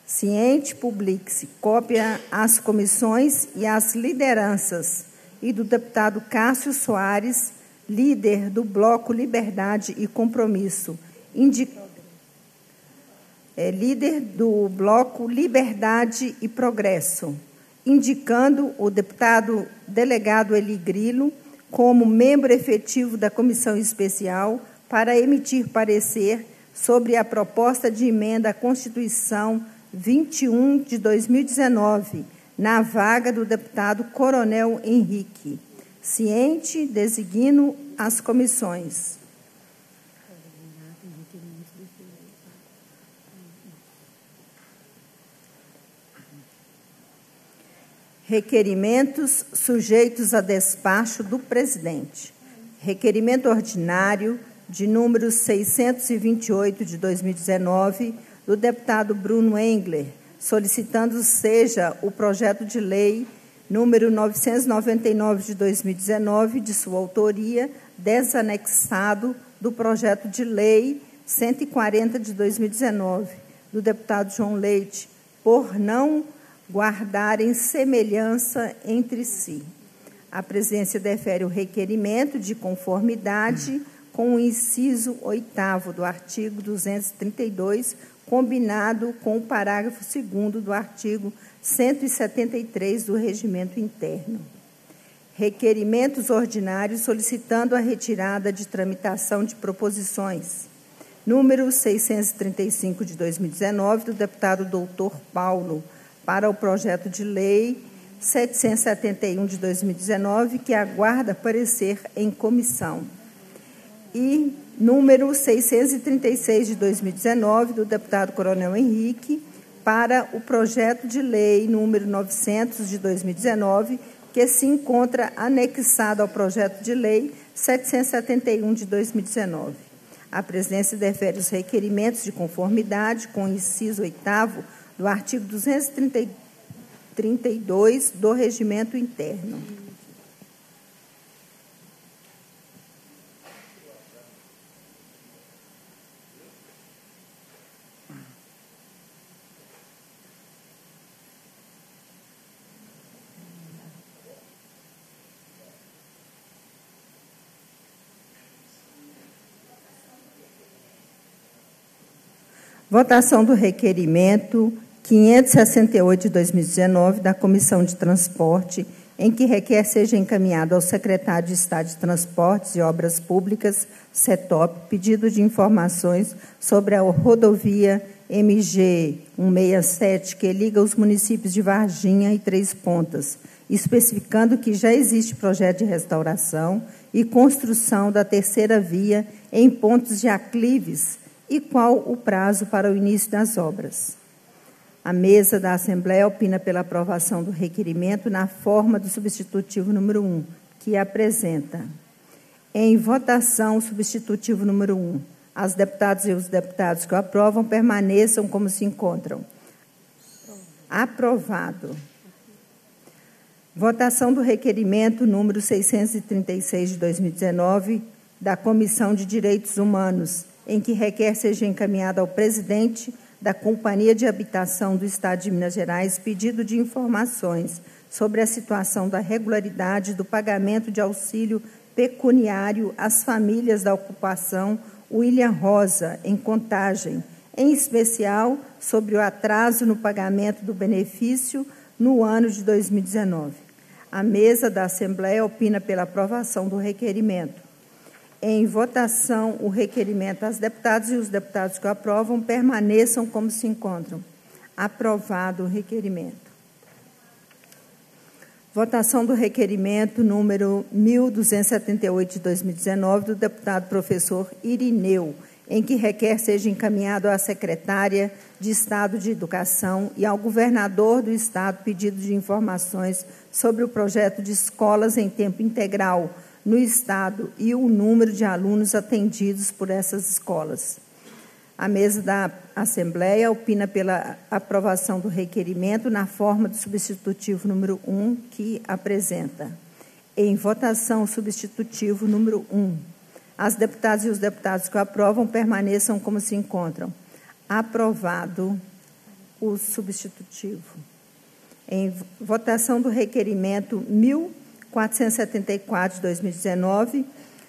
B: Ciente publique-se cópia às comissões e às lideranças e do deputado Cássio Soares, líder do Bloco Liberdade e Compromisso, é, líder do Bloco Liberdade e Progresso, indicando o deputado delegado Eli Grilo como membro efetivo da comissão especial para emitir parecer sobre a proposta de emenda à Constituição 21 de 2019, na vaga do deputado Coronel Henrique. Ciente, designo as comissões. Requerimentos sujeitos a despacho do presidente. Requerimento ordinário de número 628 de 2019 do deputado Bruno Engler, solicitando seja o projeto de lei número 999 de 2019, de sua autoria, desanexado do projeto de lei 140 de 2019, do deputado João Leite, por não guardarem semelhança entre si. A presidência defere o requerimento de conformidade com o inciso 8 do artigo 232, combinado com o parágrafo 2 do artigo 173 do Regimento Interno. Requerimentos ordinários solicitando a retirada de tramitação de proposições. Número 635 de 2019, do deputado doutor Paulo para o projeto de lei 771 de 2019, que aguarda parecer em comissão. E número 636 de 2019, do deputado Coronel Henrique, para o projeto de lei número 900 de 2019, que se encontra anexado ao projeto de lei 771 de 2019. A presidência defere os requerimentos de conformidade com o inciso 8 do artigo 232 do Regimento Interno. Votação do requerimento 568 de 2019 da Comissão de Transporte, em que requer seja encaminhado ao secretário de Estado de Transportes e Obras Públicas, CETOP, pedido de informações sobre a rodovia MG 167, que liga os municípios de Varginha e Três Pontas, especificando que já existe projeto de restauração e construção da terceira via em pontos de aclives e qual o prazo para o início das obras. A mesa da Assembleia opina pela aprovação do requerimento na forma do substitutivo número 1, que apresenta. Em votação, o substitutivo número 1. As deputadas e os deputados que o aprovam permaneçam como se encontram. Aprovado. Votação do requerimento número 636 de 2019 da Comissão de Direitos Humanos, em que requer seja encaminhado ao presidente da Companhia de Habitação do Estado de Minas Gerais pedido de informações sobre a situação da regularidade do pagamento de auxílio pecuniário às famílias da ocupação William Rosa, em Contagem, em especial sobre o atraso no pagamento do benefício no ano de 2019. A mesa da Assembleia opina pela aprovação do requerimento em votação o requerimento. As deputadas e os deputados que o aprovam permaneçam como se encontram. Aprovado o requerimento. Votação do requerimento número 1278 de 2019 do deputado professor Irineu, em que requer seja encaminhado à secretária de Estado de Educação e ao governador do Estado pedido de informações sobre o projeto de escolas em tempo integral no Estado e o número de alunos atendidos por essas escolas. A mesa da Assembleia opina pela aprovação do requerimento na forma do substitutivo número 1, que apresenta. Em votação, substitutivo número 1. As deputadas e os deputados que o aprovam permaneçam como se encontram. Aprovado o substitutivo. Em votação do requerimento 1000 474 de 2019,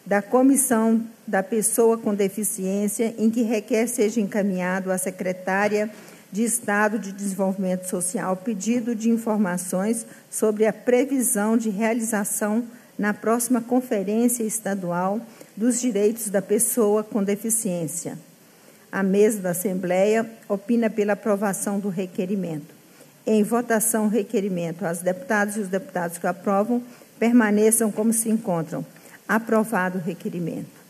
B: da Comissão da Pessoa com Deficiência, em que requer seja encaminhado à secretária de Estado de Desenvolvimento Social pedido de informações sobre a previsão de realização na próxima Conferência Estadual dos Direitos da Pessoa com Deficiência. A mesa da Assembleia opina pela aprovação do requerimento. Em votação, requerimento. As deputadas e os deputados que aprovam permaneçam como se encontram. Aprovado o requerimento.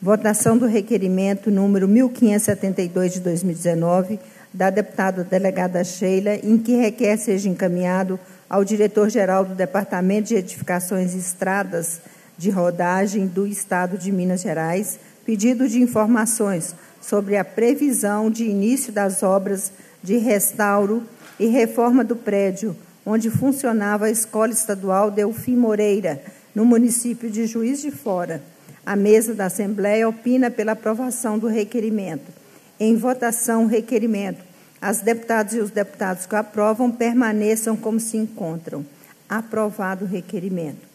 B: Votação do requerimento número 1572 de 2019 da deputada delegada Sheila, em que requer seja encaminhado ao diretor-geral do Departamento de Edificações e Estradas de Rodagem do Estado de Minas Gerais, pedido de informações sobre a previsão de início das obras de restauro e reforma do prédio onde funcionava a Escola Estadual Delfim Moreira, no município de Juiz de Fora. A mesa da Assembleia opina pela aprovação do requerimento. Em votação, o requerimento. As deputadas e os deputados que aprovam permaneçam como se encontram. Aprovado o requerimento.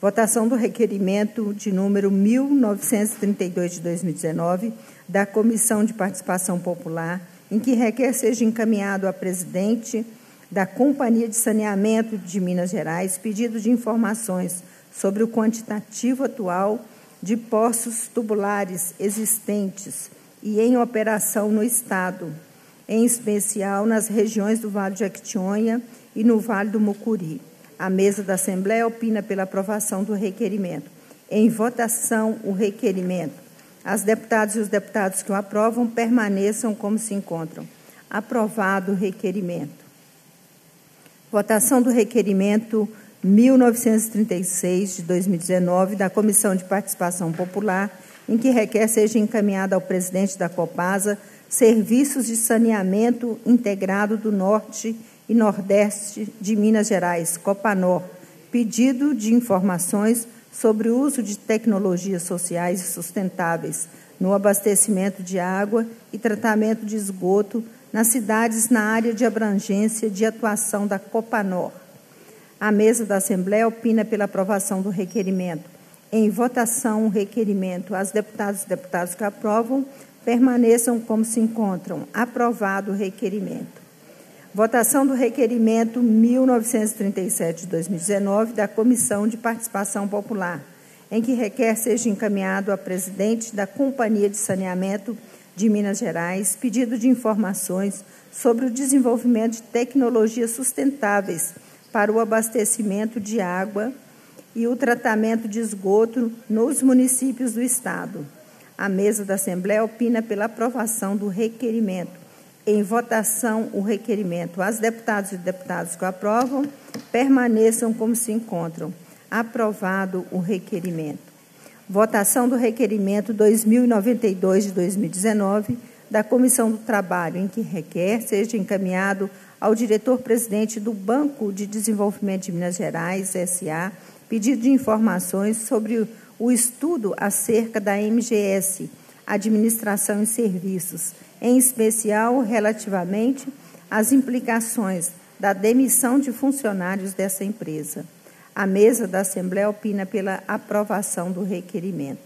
B: Votação do requerimento de número 1932 de 2019 da Comissão de Participação Popular, em que requer seja encaminhado a presidente da Companhia de Saneamento de Minas Gerais pedido de informações sobre o quantitativo atual de poços tubulares existentes e em operação no Estado, em especial nas regiões do Vale de Actionha e no Vale do Mucuri. A mesa da Assembleia opina pela aprovação do requerimento. Em votação, o requerimento. As deputadas e os deputados que o aprovam permaneçam como se encontram. Aprovado o requerimento. Votação do requerimento 1936 de 2019 da Comissão de Participação Popular, em que requer seja encaminhado ao presidente da Copasa serviços de saneamento integrado do Norte e Nordeste de Minas Gerais, Copanor, pedido de informações sobre o uso de tecnologias sociais e sustentáveis no abastecimento de água e tratamento de esgoto nas cidades na área de abrangência de atuação da Copanor. A mesa da Assembleia opina pela aprovação do requerimento. Em votação, o requerimento. As deputadas e deputados que aprovam permaneçam como se encontram. Aprovado o requerimento. Votação do requerimento 1937 de 2019 da Comissão de Participação Popular, em que requer seja encaminhado a presidente da Companhia de Saneamento de Minas Gerais pedido de informações sobre o desenvolvimento de tecnologias sustentáveis para o abastecimento de água e o tratamento de esgoto nos municípios do Estado. A mesa da Assembleia opina pela aprovação do requerimento. Em votação, o requerimento. As deputadas e deputados que aprovam permaneçam como se encontram. Aprovado o requerimento. Votação do requerimento 2092 de 2019 da Comissão do Trabalho, em que requer seja encaminhado ao diretor-presidente do Banco de Desenvolvimento de Minas Gerais, SA, pedido de informações sobre o estudo acerca da MGS, Administração e Serviços, em especial relativamente às implicações da demissão de funcionários dessa empresa. A mesa da Assembleia opina pela aprovação do requerimento.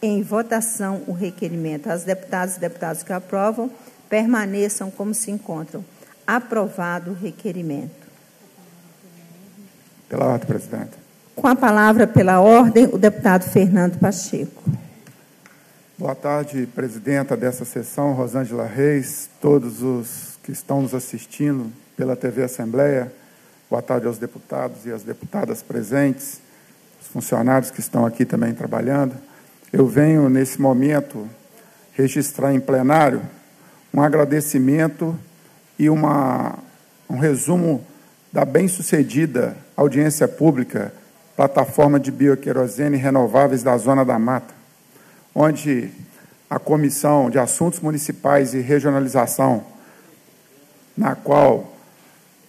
B: Em votação, o requerimento. As deputadas e deputados que aprovam permaneçam como se encontram. Aprovado o requerimento.
H: Pela ordem, presidente.
B: Com a palavra pela ordem, o deputado Fernando Pacheco.
H: Boa tarde, presidenta dessa sessão, Rosângela Reis, todos os que estão nos assistindo pela TV Assembleia Boa tarde aos deputados e às deputadas presentes, os funcionários que estão aqui também trabalhando. Eu venho, nesse momento, registrar em plenário um agradecimento e uma, um resumo da bem-sucedida audiência pública Plataforma de Bioquerosene Renováveis da Zona da Mata, onde a Comissão de Assuntos Municipais e Regionalização, na qual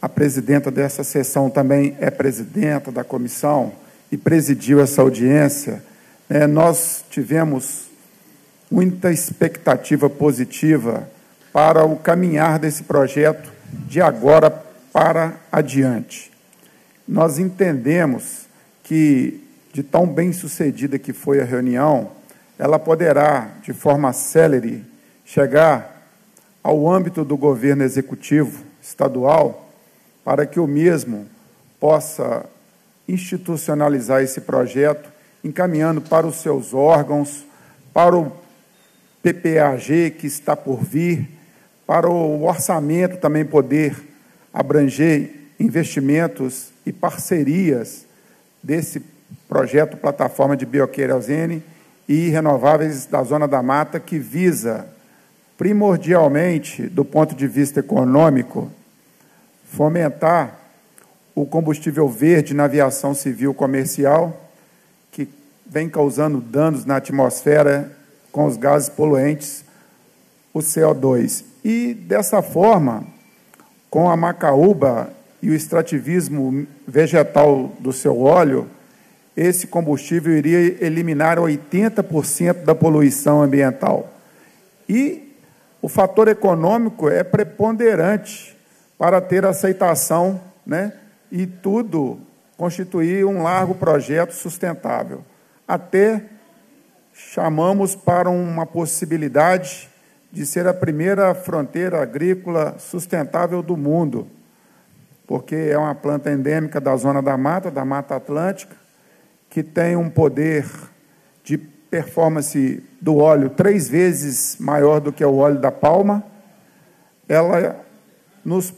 H: a presidenta dessa sessão também é presidenta da comissão e presidiu essa audiência. É, nós tivemos muita expectativa positiva para o caminhar desse projeto de agora para adiante. Nós entendemos que, de tão bem sucedida que foi a reunião, ela poderá, de forma célere, chegar ao âmbito do governo executivo estadual para que o mesmo possa institucionalizar esse projeto, encaminhando para os seus órgãos, para o PPAG que está por vir, para o orçamento também poder abranger investimentos e parcerias desse projeto Plataforma de Bioquerosene e Renováveis da Zona da Mata, que visa primordialmente, do ponto de vista econômico, fomentar o combustível verde na aviação civil comercial, que vem causando danos na atmosfera com os gases poluentes, o CO2. E, dessa forma, com a macaúba e o extrativismo vegetal do seu óleo, esse combustível iria eliminar 80% da poluição ambiental. E o fator econômico é preponderante para ter aceitação, né? E tudo constituir um largo projeto sustentável. Até chamamos para uma possibilidade de ser a primeira fronteira agrícola sustentável do mundo, porque é uma planta endêmica da zona da mata, da Mata Atlântica, que tem um poder de performance do óleo três vezes maior do que o óleo da palma. Ela nos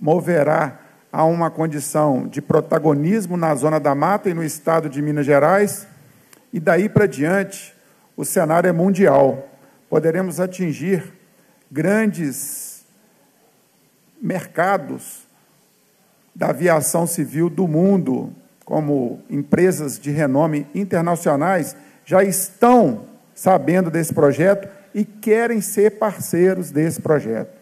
H: moverá a uma condição de protagonismo na zona da mata e no estado de Minas Gerais, e daí para diante o cenário é mundial. Poderemos atingir grandes mercados da aviação civil do mundo, como empresas de renome internacionais, já estão sabendo desse projeto e querem ser parceiros desse projeto.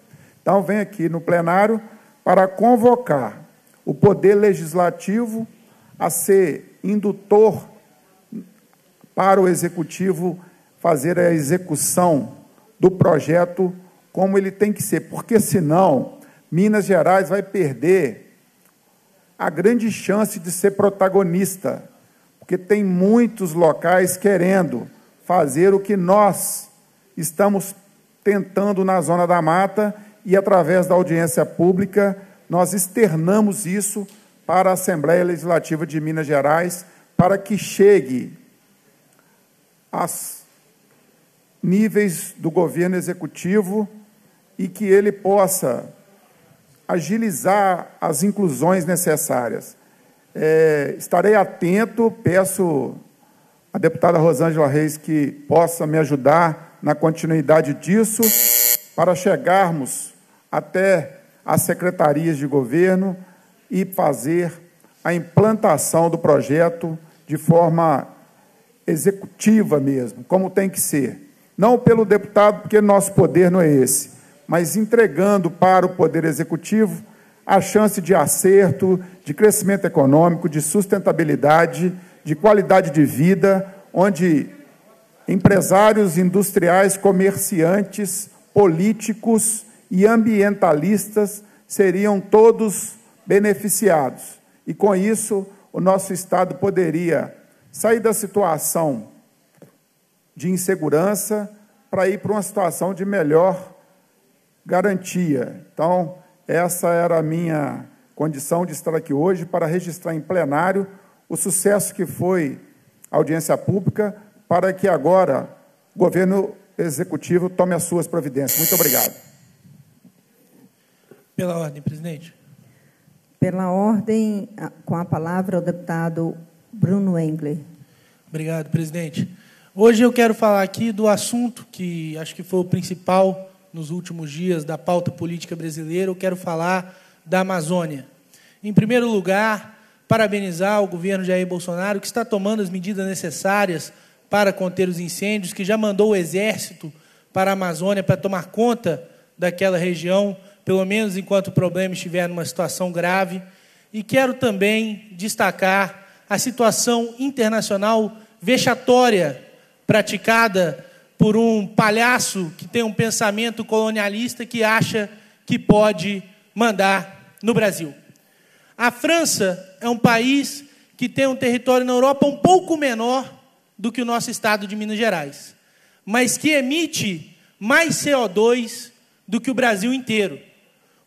H: Então, vem aqui no plenário para convocar o Poder Legislativo a ser indutor para o Executivo fazer a execução do projeto como ele tem que ser, porque senão Minas Gerais vai perder a grande chance de ser protagonista, porque tem muitos locais querendo fazer o que nós estamos tentando na Zona da Mata e, através da audiência pública, nós externamos isso para a Assembleia Legislativa de Minas Gerais, para que chegue aos níveis do governo executivo e que ele possa agilizar as inclusões necessárias. É, estarei atento, peço à deputada Rosângela Reis que possa me ajudar na continuidade disso, para chegarmos até as secretarias de governo e fazer a implantação do projeto de forma executiva mesmo, como tem que ser. Não pelo deputado, porque nosso poder não é esse, mas entregando para o Poder Executivo a chance de acerto, de crescimento econômico, de sustentabilidade, de qualidade de vida, onde empresários industriais, comerciantes, políticos e ambientalistas seriam todos beneficiados. E com isso, o nosso Estado poderia sair da situação de insegurança para ir para uma situação de melhor garantia. Então, essa era a minha condição de estar aqui hoje para registrar em plenário o sucesso que foi a audiência pública, para que agora o governo executivo tome as suas providências. Muito obrigado.
I: Pela ordem, presidente.
B: Pela ordem, com a palavra o deputado Bruno Engler.
I: Obrigado, presidente. Hoje eu quero falar aqui do assunto que acho que foi o principal nos últimos dias da pauta política brasileira, eu quero falar da Amazônia. Em primeiro lugar, parabenizar o governo Jair Bolsonaro, que está tomando as medidas necessárias para conter os incêndios, que já mandou o exército para a Amazônia para tomar conta daquela região, pelo menos enquanto o problema estiver numa situação grave. E quero também destacar a situação internacional vexatória praticada por um palhaço que tem um pensamento colonialista que acha que pode mandar no Brasil. A França é um país que tem um território na Europa um pouco menor do que o nosso estado de Minas Gerais, mas que emite mais CO2 do que o Brasil inteiro.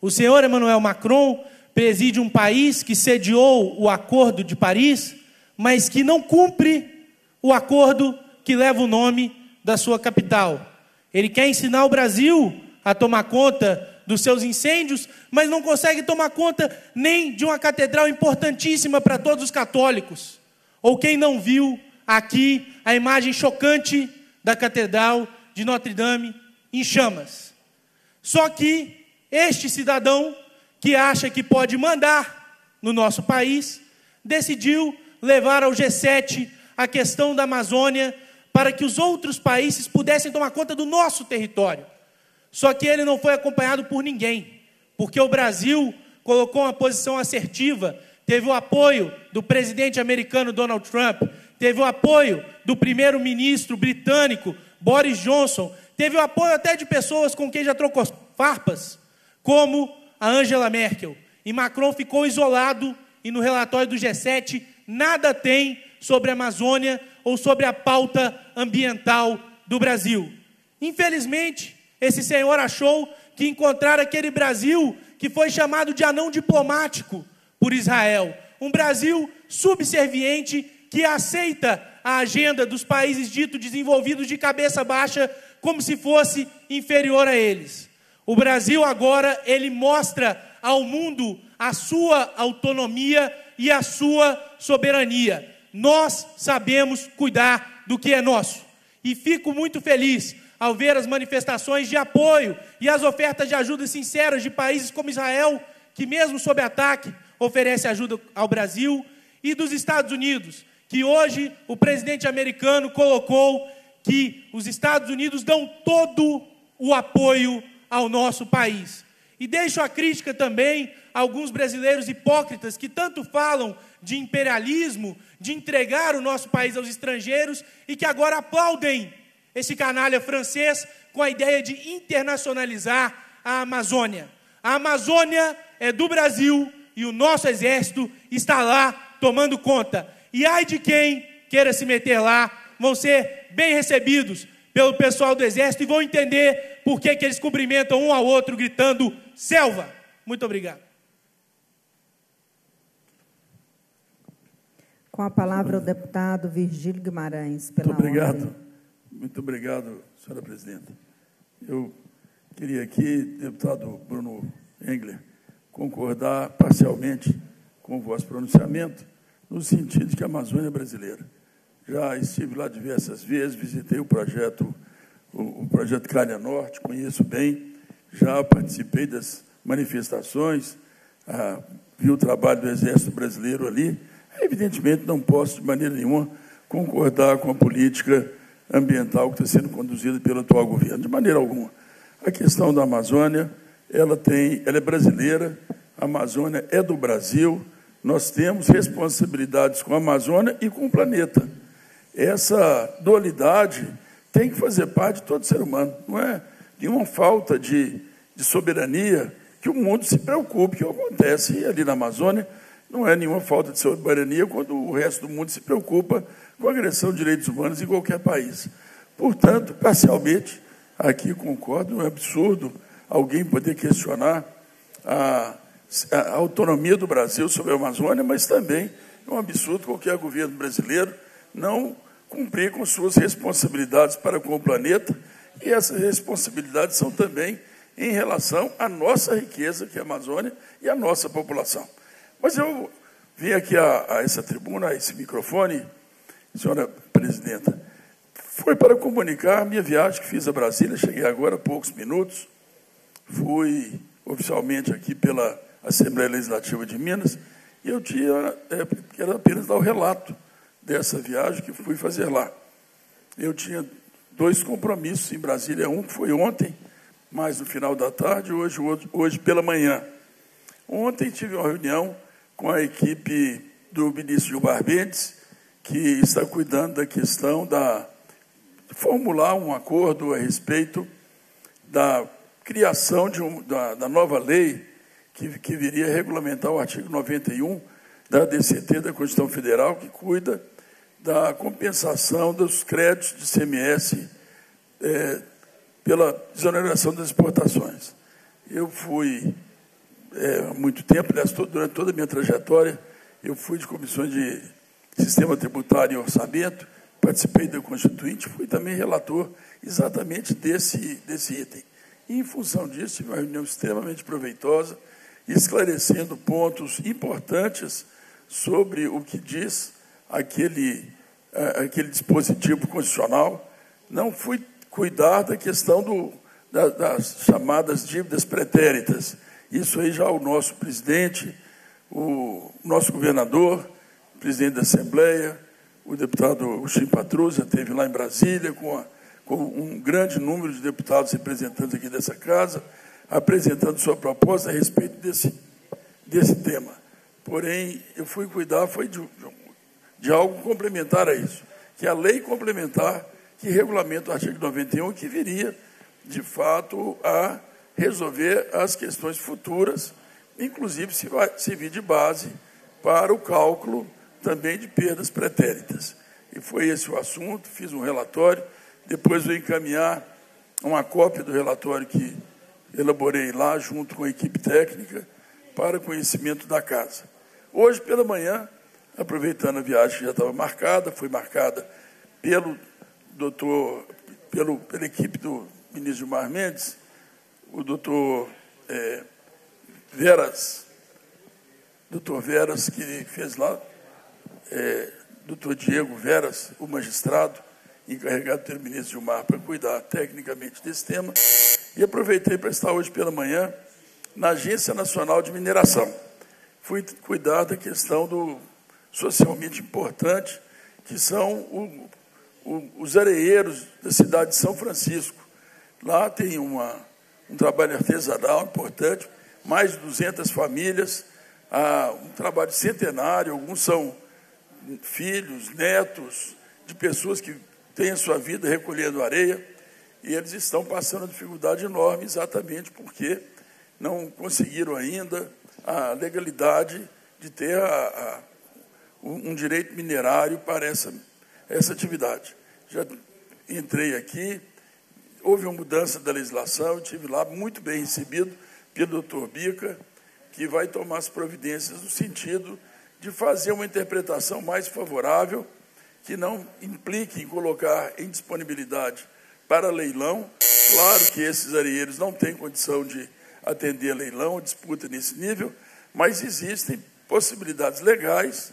I: O senhor Emmanuel Macron preside um país que sediou o Acordo de Paris, mas que não cumpre o acordo que leva o nome da sua capital. Ele quer ensinar o Brasil a tomar conta dos seus incêndios, mas não consegue tomar conta nem de uma catedral importantíssima para todos os católicos. Ou quem não viu aqui a imagem chocante da catedral de Notre Dame em chamas. Só que este cidadão que acha que pode mandar no nosso país decidiu levar ao G7 a questão da Amazônia para que os outros países pudessem tomar conta do nosso território. Só que ele não foi acompanhado por ninguém, porque o Brasil colocou uma posição assertiva, teve o apoio do presidente americano Donald Trump, teve o apoio do primeiro-ministro britânico Boris Johnson, teve o apoio até de pessoas com quem já trocou farpas, como a Angela Merkel. E Macron ficou isolado e no relatório do G7 nada tem sobre a Amazônia ou sobre a pauta ambiental do Brasil. Infelizmente, esse senhor achou que encontrar aquele Brasil que foi chamado de anão diplomático por Israel, um Brasil subserviente que aceita a agenda dos países ditos desenvolvidos de cabeça baixa como se fosse inferior a eles. O Brasil agora ele mostra ao mundo a sua autonomia e a sua soberania. Nós sabemos cuidar do que é nosso. E fico muito feliz ao ver as manifestações de apoio e as ofertas de ajuda sinceras de países como Israel, que, mesmo sob ataque, oferece ajuda ao Brasil, e dos Estados Unidos, que hoje o presidente americano colocou que os Estados Unidos dão todo o apoio ao nosso país. E deixo a crítica também a alguns brasileiros hipócritas que tanto falam de imperialismo, de entregar o nosso país aos estrangeiros e que agora aplaudem esse canalha francês com a ideia de internacionalizar a Amazônia. A Amazônia é do Brasil e o nosso exército está lá tomando conta. E ai de quem queira se meter lá, vão ser bem recebidos pelo pessoal do exército e vão entender por que, que eles cumprimentam um ao outro gritando selva. Muito obrigado.
B: Com a palavra o deputado Virgílio Guimarães.
J: Muito obrigado. Ordem. Muito obrigado, senhora presidenta. Eu queria aqui, deputado Bruno Engler, concordar parcialmente com o vosso pronunciamento, no sentido de que a Amazônia é brasileira. Já estive lá diversas vezes, visitei o projeto, o, o projeto Cránia Norte, conheço bem, já participei das manifestações, ah, vi o trabalho do Exército Brasileiro ali. Evidentemente, não posso, de maneira nenhuma, concordar com a política ambiental que está sendo conduzida pelo atual governo, de maneira alguma. A questão da Amazônia, ela tem, ela é brasileira, a Amazônia é do Brasil, nós temos responsabilidades com a Amazônia e com o planeta. Essa dualidade tem que fazer parte de todo ser humano, não é nenhuma falta de, de soberania que o mundo se preocupe, que acontece ali na Amazônia, não é nenhuma falta de soberania quando o resto do mundo se preocupa com agressão de direitos humanos em qualquer país. Portanto, parcialmente, aqui concordo, é absurdo alguém poder questionar a, a autonomia do Brasil sobre a Amazônia, mas também é um absurdo qualquer governo brasileiro não cumprir com suas responsabilidades para com o planeta, e essas responsabilidades são também em relação à nossa riqueza, que é a Amazônia, e à nossa população. Mas eu vim aqui a, a essa tribuna, a esse microfone, senhora presidenta, foi para comunicar a minha viagem que fiz a Brasília. Cheguei agora há poucos minutos. Fui oficialmente aqui pela Assembleia Legislativa de Minas e eu tinha, é, apenas dar o relato dessa viagem que fui fazer lá. Eu tinha dois compromissos em Brasília, um que foi ontem, mais no final da tarde, hoje, hoje pela manhã. Ontem tive uma reunião com a equipe do ministro Gilmar Mendes que está cuidando da questão da de formular um acordo a respeito da criação de um, da, da, nova lei que, que viria a regulamentar o artigo 91 da DCT da Constituição Federal, que cuida da compensação dos créditos de CMS é, pela desoneração das exportações. Eu fui, é, há muito tempo, aliás, durante toda a minha trajetória, eu fui de comissões de Sistema Tributário e Orçamento, participei da Constituinte, fui também relator exatamente desse, desse item. E, em função disso, uma reunião extremamente proveitosa, esclarecendo pontos importantes sobre o que diz aquele, aquele dispositivo constitucional. Não fui cuidar da questão do, das chamadas dívidas pretéritas. Isso aí já o nosso presidente, o nosso governador, presidente da Assembleia, o deputado Chico Patrus, esteve lá em Brasília com, a, com um grande número de deputados representantes aqui dessa casa, apresentando sua proposta a respeito desse, desse tema. Porém, eu fui cuidar foi de, de algo complementar a isso, que é a lei complementar que regulamenta o artigo 91, que viria, de fato, a resolver as questões futuras, inclusive se vai servir de base para o cálculo também de perdas pretéritas. E foi esse o assunto, fiz um relatório, depois vou encaminhar uma cópia do relatório que elaborei lá junto com a equipe técnica para conhecimento da casa. Hoje pela manhã, aproveitando a viagem que já estava marcada, foi marcada pelo doutor, pelo, pela equipe do ministro Gilmar Mendes, o doutor é, Veras, doutor Veras, que fez lá, é, doutor Diego Veras, o magistrado, encarregado pelo ministro Gilmar para cuidar tecnicamente desse tema, e aproveitei para estar hoje pela manhã na Agência Nacional de Mineração. Fui cuidar da questão do socialmente importante, que são o, o, os areieiros da cidade de São Francisco. Lá tem uma, um trabalho artesanal importante, mais de 200 famílias, um trabalho centenário, alguns são filhos, netos de pessoas que têm a sua vida recolhendo areia, e eles estão passando uma dificuldade enorme exatamente porque não conseguiram ainda a legalidade de ter a, a, um direito minerário para essa, essa atividade. Já entrei aqui, houve uma mudança da legislação, estive lá muito bem recebido pelo doutor Bica, que vai tomar as providências no sentido de fazer uma interpretação mais favorável, que não implique em colocar em disponibilidade para leilão. Claro que esses areieiros não têm condição de atender a leilão, disputa nesse nível, mas existem possibilidades legais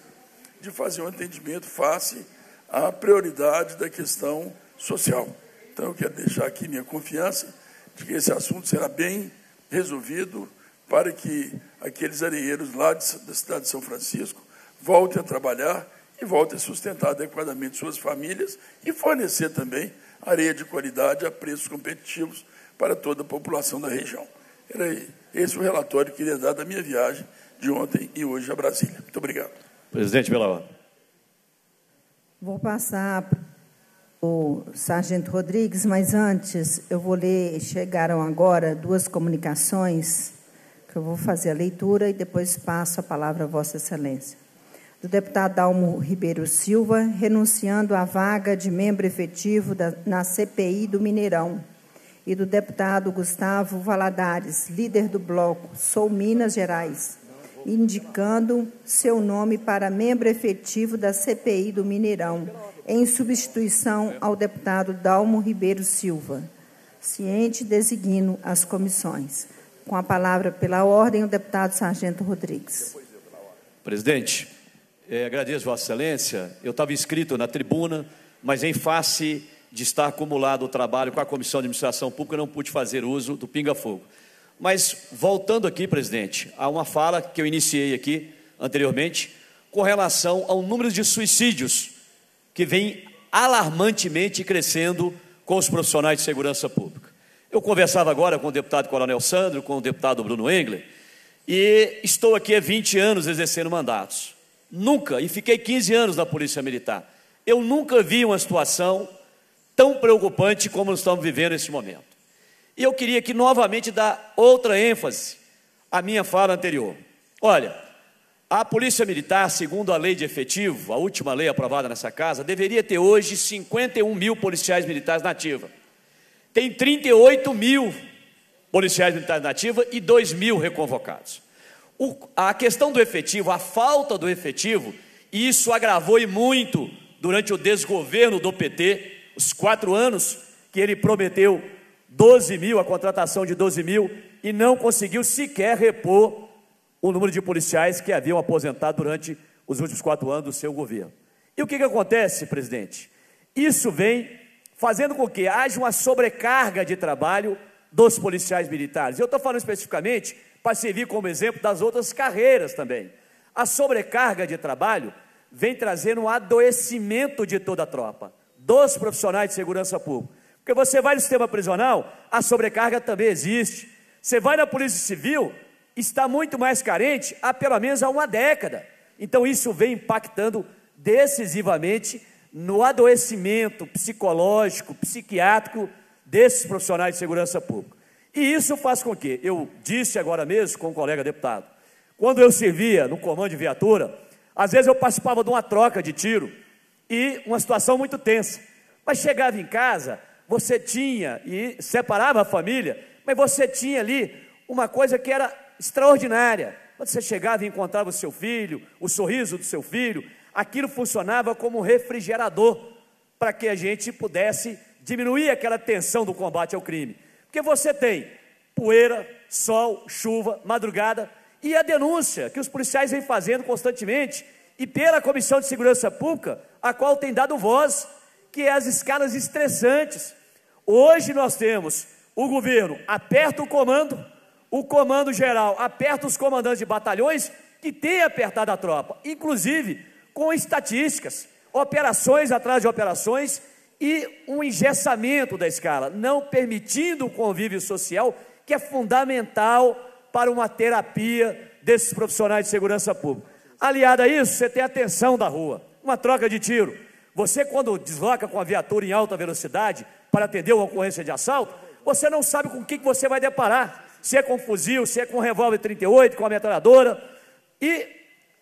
J: de fazer um atendimento face à prioridade da questão social. Então, eu quero deixar aqui minha confiança de que esse assunto será bem resolvido para que aqueles areieiros lá de, da cidade de São Francisco voltem a trabalhar e voltem a sustentar adequadamente suas famílias e fornecer também areia de qualidade a preços competitivos para toda a população da região. Era esse o relatório que queria dar da minha viagem de ontem e hoje a Brasília. Muito obrigado.
E: Presidente, ordem.
B: Vou passar o Sargento Rodrigues, mas antes eu vou ler, chegaram agora duas comunicações, que eu vou fazer a leitura e depois passo a palavra a Vossa Excelência. Do deputado Dalmo Ribeiro Silva, renunciando à vaga de membro efetivo da, na CPI do Mineirão. E do deputado Gustavo Valadares, líder do bloco Sou Minas Gerais, indicando seu nome para membro efetivo da CPI do Mineirão em substituição ao deputado Dalmo Ribeiro Silva. Ciente designo as comissões. Com a palavra pela ordem, o deputado Sargento Rodrigues.
E: Presidente, eh, agradeço Vossa Excelência. Eu estava inscrito na tribuna, mas em face de estar acumulado o trabalho com a Comissão de Administração Pública, não pude fazer uso do pinga-fogo. Mas, voltando aqui, presidente, a uma fala que eu iniciei aqui anteriormente, com relação ao número de suicídios que vem alarmantemente crescendo com os profissionais de segurança pública. Eu conversava agora com o deputado Coronel Sandro, com o deputado Bruno Engler, e estou aqui há 20 anos exercendo mandatos. Nunca, e fiquei 15 anos na Polícia Militar, eu nunca vi uma situação tão preocupante como nós estamos vivendo nesse momento. E eu queria aqui novamente dar outra ênfase à minha fala anterior. Olha, a Polícia Militar, segundo a lei de efetivo, a última lei aprovada nessa casa, deveria ter hoje 51 mil policiais militares na ativa. Tem 38 mil policiais militares na ativa e 2 mil reconvocados. O, a questão do efetivo, a falta do efetivo, isso agravou e muito durante o desgoverno do PT, os quatro anos que ele prometeu 12 mil, a contratação de 12 mil, e não conseguiu sequer repor o número de policiais que haviam aposentado durante os últimos quatro anos do seu governo. E o que, que acontece, presidente? Isso vem fazendo com que haja uma sobrecarga de trabalho dos policiais militares. Eu estou falando especificamente para servir como exemplo das outras carreiras também. A sobrecarga de trabalho vem trazendo um adoecimento de toda a tropa, dos profissionais de segurança pública. Porque você vai no sistema prisional, a sobrecarga também existe. Você vai na Polícia Civil, está muito mais carente há pelo menos há uma década. Então isso vem impactando decisivamente no adoecimento psicológico, psiquiátrico desses profissionais de segurança pública. E isso faz com que, eu disse agora mesmo com um colega deputado, quando eu servia no comando de viatura, às vezes eu participava de uma troca de tiro e uma situação muito tensa. Mas chegava em casa, você tinha, e separava a família, mas você tinha ali uma coisa que era extraordinária. Quando você chegava e encontrava o seu filho, o sorriso do seu filho, aquilo funcionava como um refrigerador para que a gente pudesse diminuir aquela tensão do combate ao crime. Porque você tem poeira, sol, chuva, madrugada e a denúncia que os policiais vêm fazendo constantemente e pela Comissão de Segurança Pública, a qual tem dado voz, que é as escalas estressantes. Hoje nós temos o governo aperta o comando, o comando geral aperta os comandantes de batalhões que têm apertado a tropa, inclusive com estatísticas, operações atrás de operações e um engessamento da escala, não permitindo o convívio social que é fundamental para uma terapia desses profissionais de segurança pública. Aliado a isso, você tem a tensão da rua, uma troca de tiro. Você, quando desloca com a viatura em alta velocidade para atender uma ocorrência de assalto, você não sabe com o que você vai deparar se é com fuzil, se é com revólver 38, com a metralhadora. E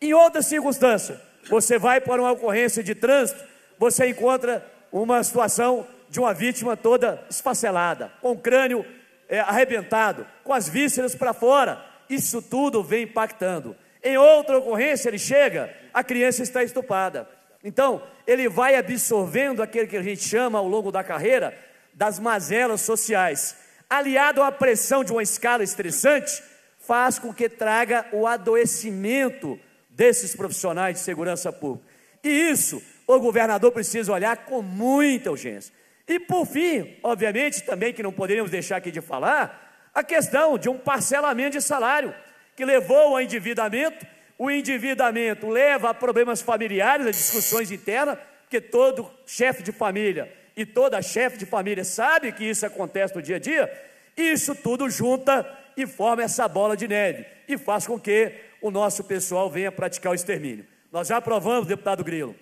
E: em outra circunstância, você vai para uma ocorrência de trânsito, você encontra uma situação de uma vítima toda esfacelada, com o crânio é, arrebentado, com as vísceras para fora. Isso tudo vem impactando. Em outra ocorrência, ele chega, a criança está estupada. Então, ele vai absorvendo aquele que a gente chama ao longo da carreira das mazelas sociais aliado à pressão de uma escala estressante, faz com que traga o adoecimento desses profissionais de segurança pública. E isso o governador precisa olhar com muita urgência. E por fim, obviamente, também que não poderíamos deixar aqui de falar, a questão de um parcelamento de salário, que levou ao endividamento. O endividamento leva a problemas familiares, a discussões internas, porque todo chefe de família e toda chefe de família sabe que isso acontece no dia a dia, isso tudo junta e forma essa bola de neve e faz com que o nosso pessoal venha praticar o extermínio. Nós já aprovamos, deputado Grilo,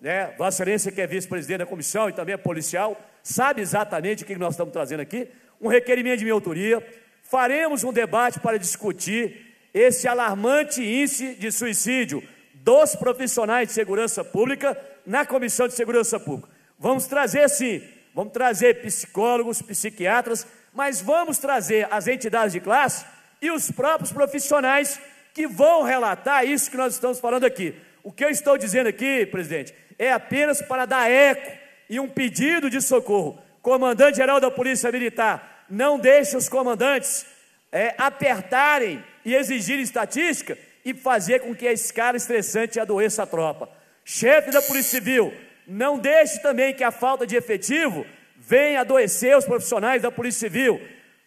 E: né? Vossa Excelência, que é vice-presidente da comissão e também é policial, sabe exatamente o que nós estamos trazendo aqui. Um requerimento de minha autoria. Faremos um debate para discutir esse alarmante índice de suicídio dos profissionais de segurança pública na Comissão de Segurança Pública. Vamos trazer sim, vamos trazer psicólogos, psiquiatras, mas vamos trazer as entidades de classe e os próprios profissionais que vão relatar isso que nós estamos falando aqui. O que eu estou dizendo aqui, presidente, é apenas para dar eco e um pedido de socorro. Comandante-geral da Polícia Militar, não deixe os comandantes é, apertarem e exigirem estatística e fazer com que a escala estressante adoeça a tropa. Chefe da Polícia Civil, não deixe também que a falta de efetivo venha adoecer os profissionais da Polícia Civil.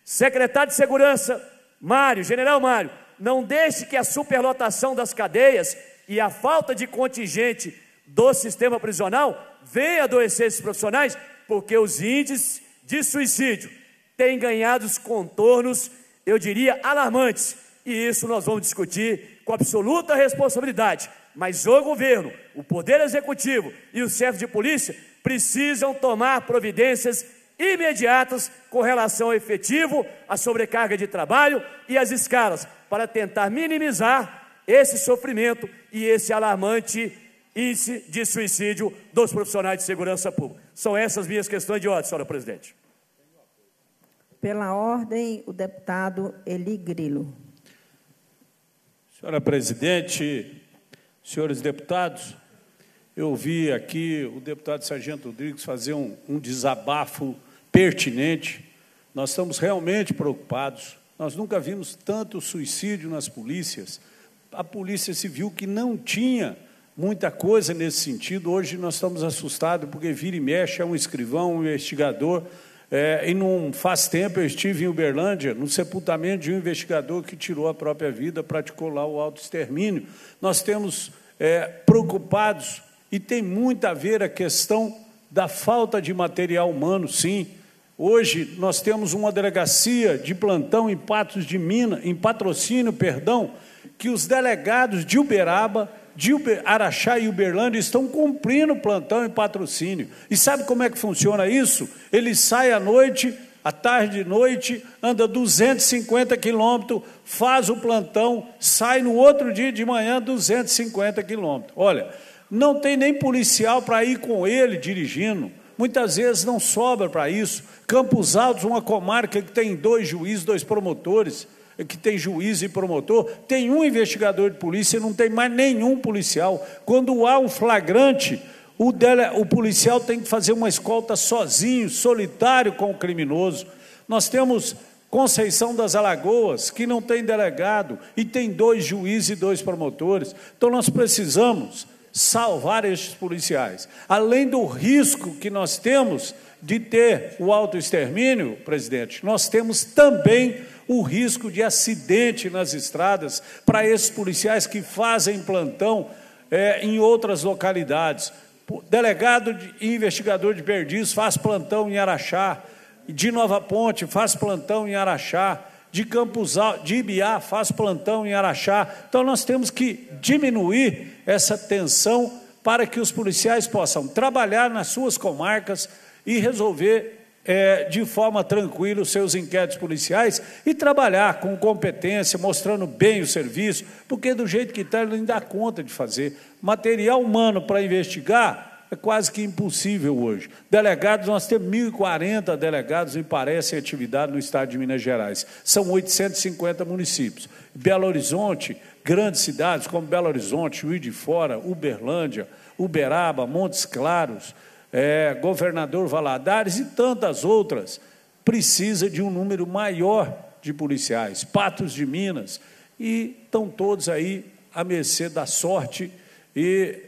E: Secretário de Segurança, Mário, General Mário, não deixe que a superlotação das cadeias e a falta de contingente do sistema prisional venha adoecer esses profissionais, porque os índices de suicídio têm ganhado os contornos, eu diria, alarmantes. E isso nós vamos discutir com absoluta responsabilidade mas o governo, o poder executivo e o chefe de polícia precisam tomar providências imediatas com relação ao efetivo, à sobrecarga de trabalho e às escalas, para tentar minimizar esse sofrimento e esse alarmante índice de suicídio dos profissionais de segurança pública. São essas minhas questões de ordem, senhora presidente.
B: Pela ordem, o deputado Eli Grilo.
K: Senhora presidente, senhores deputados, eu ouvi aqui o deputado Sargento Rodrigues fazer um, um desabafo pertinente. Nós estamos realmente preocupados. Nós nunca vimos tanto suicídio nas polícias. A Polícia Civil que não tinha muita coisa nesse sentido. Hoje nós estamos assustados porque vira e mexe é um escrivão, um investigador É, e não faz tempo eu estive em Uberlândia, no sepultamento de um investigador que tirou a própria vida, praticou lá o autoextermínio. Nós temos é, preocupados, e tem muito a ver a questão da falta de material humano, sim. Hoje nós temos uma delegacia de plantão em Patos de Minas, em patrocínio, perdão, que os delegados de Uberaba de Araxá e Uberlândia estão cumprindo plantão em patrocínio. E sabe como é que funciona isso? Ele sai à noite, à tarde e noite, anda 250 quilômetros, faz o plantão, sai no outro dia de manhã 250 quilômetros. Olha, não tem nem policial para ir com ele dirigindo. Muitas vezes não sobra para isso. Campos Altos, uma comarca que tem dois juízes, dois promotores que tem juiz e promotor, tem um investigador de polícia, não tem mais nenhum policial. Quando há um flagrante, o, o policial tem que fazer uma escolta sozinho, solitário com o criminoso. Nós temos Conceição das Alagoas, que não tem delegado, e tem dois juízes e dois promotores. Então nós precisamos salvar estes policiais. Além do risco que nós temos de ter o autoextermínio, presidente, nós temos também o risco de acidente nas estradas para esses policiais que fazem plantão é, em outras localidades. Delegado e investigador de Perdiz faz plantão em Araxá, de Nova Ponte faz plantão em Araxá, de Campos de Ibiá faz plantão em Araxá. Então nós temos que diminuir essa tensão para que os policiais possam trabalhar nas suas comarcas e resolver é, de forma tranquila os seus inquéritos policiais e trabalhar com competência, mostrando bem o serviço, porque do jeito que está, ele não dá conta de fazer. Material humano para investigar é quase que impossível hoje. Delegados, nós temos 1.040 delegados, me parece, atividade no estado de Minas Gerais. São 850 municípios. Belo Horizonte, grandes cidades como Belo Horizonte, Juiz de Fora, Uberlândia, Uberaba, Montes Claros, é, governador Valadares e tantas outras, precisa de um número maior de policiais, Patos de Minas, e estão todos aí à mercê da sorte e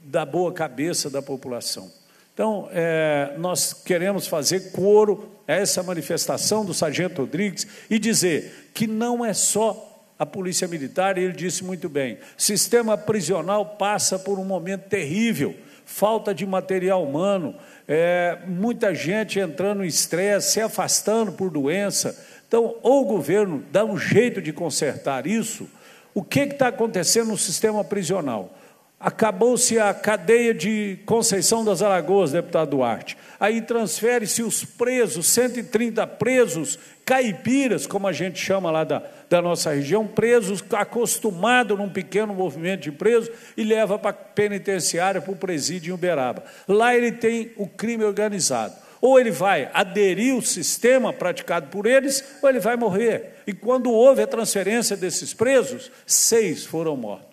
K: da boa cabeça da população. Então, é, nós queremos fazer coro a essa manifestação do Sargento Rodrigues e dizer que não é só a Polícia Militar, ele disse muito bem: sistema prisional passa por um momento terrível falta de material humano, é, muita gente entrando em estresse, se afastando por doença. Então, ou o governo dá um jeito de consertar isso, o que está acontecendo no sistema prisional? Acabou-se a cadeia de Conceição das Alagoas, deputado Duarte. Aí transfere-se os presos, 130 presos, caipiras, como a gente chama lá da, da nossa região, presos acostumados num pequeno movimento de presos, e leva para a penitenciária, para o presídio em Uberaba. Lá ele tem o crime organizado. Ou ele vai aderir ao sistema praticado por eles, ou ele vai morrer. E quando houve a transferência desses presos, seis foram mortos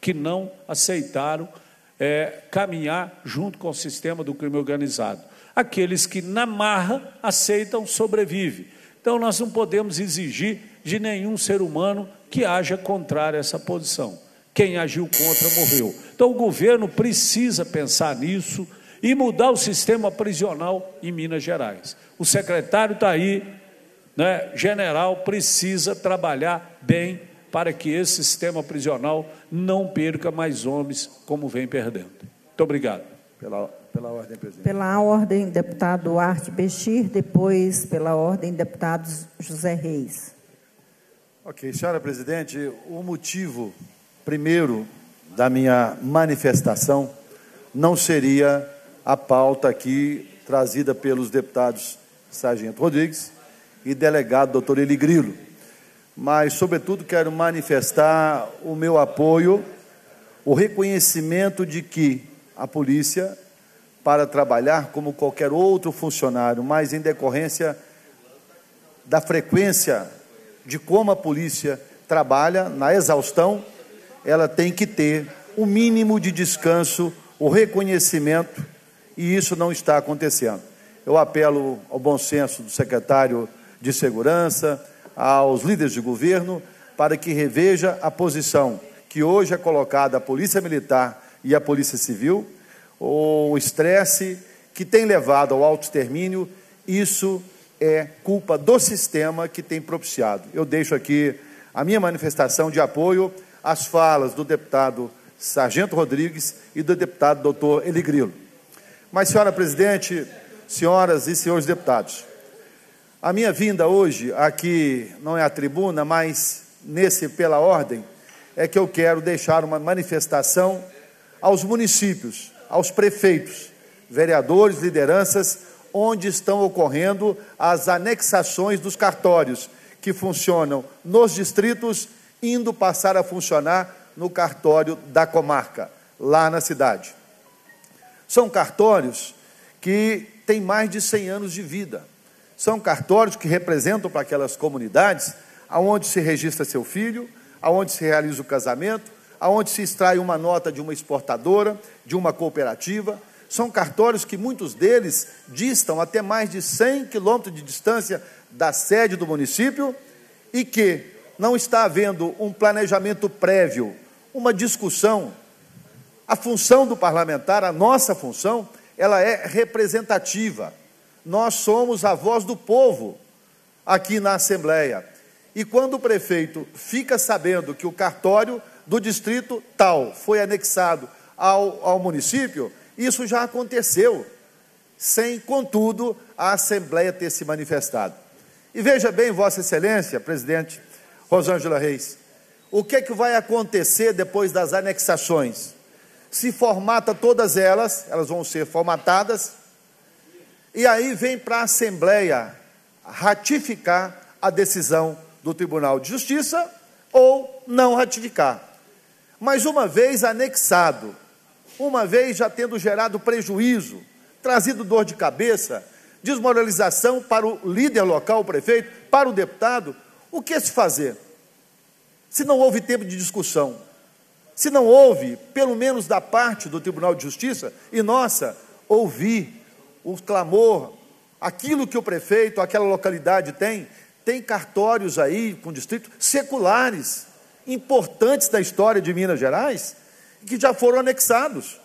K: que não aceitaram é, caminhar junto com o sistema do crime organizado. Aqueles que, na marra, aceitam, sobrevivem. Então, nós não podemos exigir de nenhum ser humano que haja contrário a essa posição. Quem agiu contra morreu. Então, o governo precisa pensar nisso e mudar o sistema prisional em Minas Gerais. O secretário está aí, né, general, precisa trabalhar bem para que esse sistema prisional não perca mais homens como vem perdendo. Muito obrigado.
L: Pela, pela ordem, presidente.
B: Pela ordem, deputado Duarte Bechir, depois pela ordem, deputado José Reis.
L: Ok, senhora presidente, o motivo primeiro da minha manifestação não seria a pauta aqui trazida pelos deputados Sargento Rodrigues e delegado doutor Eli Grilo mas, sobretudo, quero manifestar o meu apoio, o reconhecimento de que a polícia, para trabalhar como qualquer outro funcionário, mas em decorrência da frequência de como a polícia trabalha, na exaustão, ela tem que ter o mínimo de descanso, o reconhecimento, e isso não está acontecendo. Eu apelo ao bom senso do secretário de Segurança, aos líderes de governo para que reveja a posição que hoje é colocada a Polícia Militar e a Polícia Civil, o estresse que tem levado ao autoextermínio isso é culpa do sistema que tem propiciado. Eu deixo aqui a minha manifestação de apoio às falas do deputado Sargento Rodrigues e do deputado doutor Eligrilo. Mas, senhora presidente, senhoras e senhores deputados, a minha vinda hoje aqui não é a tribuna, mas nesse pela ordem, é que eu quero deixar uma manifestação aos municípios, aos prefeitos, vereadores, lideranças, onde estão ocorrendo as anexações dos cartórios que funcionam nos distritos, indo passar a funcionar no cartório da comarca, lá na cidade. São cartórios que têm mais de 100 anos de vida. São cartórios que representam para aquelas comunidades aonde se registra seu filho, aonde se realiza o casamento, aonde se extrai uma nota de uma exportadora, de uma cooperativa. São cartórios que muitos deles distam até mais de 100 quilômetros de distância da sede do município e que não está havendo um planejamento prévio, uma discussão. A função do parlamentar, a nossa função, ela é representativa. Nós somos a voz do povo aqui na Assembleia. E quando o prefeito fica sabendo que o cartório do distrito tal foi anexado ao, ao município, isso já aconteceu, sem, contudo, a Assembleia ter se manifestado. E veja bem, Vossa Excelência, presidente Rosângela Reis, o que, é que vai acontecer depois das anexações? Se formata todas elas, elas vão ser formatadas, e aí vem para a Assembleia ratificar a decisão do Tribunal de Justiça ou não ratificar. Mas uma vez anexado, uma vez já tendo gerado prejuízo, trazido dor de cabeça, desmoralização para o líder local, o prefeito, para o deputado, o que se fazer? Se não houve tempo de discussão, se não houve, pelo menos da parte do Tribunal de Justiça, e nossa, ouvir o clamor, aquilo que o prefeito, aquela localidade tem, tem cartórios aí com distritos seculares, importantes da história de Minas Gerais, que já foram anexados.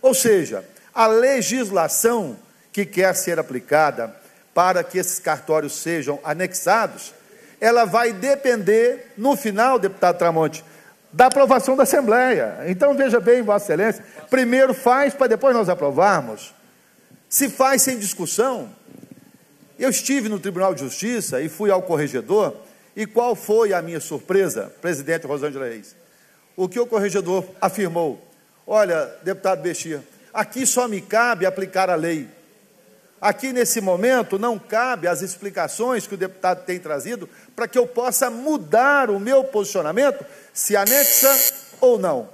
L: Ou seja, a legislação que quer ser aplicada para que esses cartórios sejam anexados, ela vai depender, no final, deputado Tramonte, da aprovação da Assembleia. Então, veja bem, Vossa Excelência, primeiro faz para depois nós aprovarmos. Se faz sem discussão, eu estive no Tribunal de Justiça e fui ao corregedor, e qual foi a minha surpresa, presidente Rosângela Reis? O que o corregedor afirmou: Olha, deputado Bexia, aqui só me cabe aplicar a lei. Aqui nesse momento não cabe as explicações que o deputado tem trazido para que eu possa mudar o meu posicionamento, se anexa ou não.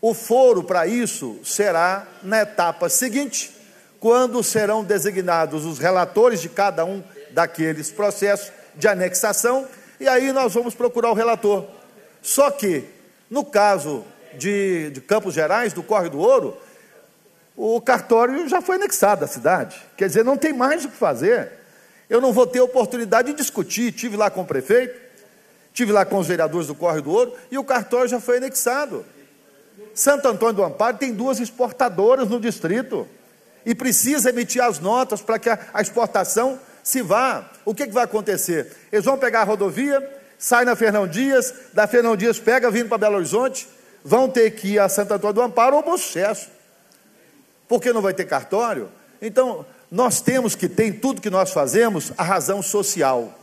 L: O foro para isso será na etapa seguinte, quando serão designados os relatores de cada um daqueles processos de anexação, e aí nós vamos procurar o relator. Só que, no caso de, de Campos Gerais, do Corre do Ouro, o cartório já foi anexado à cidade. Quer dizer, não tem mais o que fazer. Eu não vou ter oportunidade de discutir. Tive lá com o prefeito, tive lá com os vereadores do Corre do Ouro, e o cartório já foi anexado. Santo Antônio do Amparo tem duas exportadoras no distrito e precisa emitir as notas para que a, exportação se vá. O que, que vai acontecer? Eles vão pegar a rodovia, sai na Fernão Dias, da Fernão Dias pega vindo para Belo Horizonte, vão ter que ir a Santo Antônio do Amparo ou Bom Sucesso. Porque não vai ter cartório? Então, nós temos que ter em tudo que nós fazemos a razão social.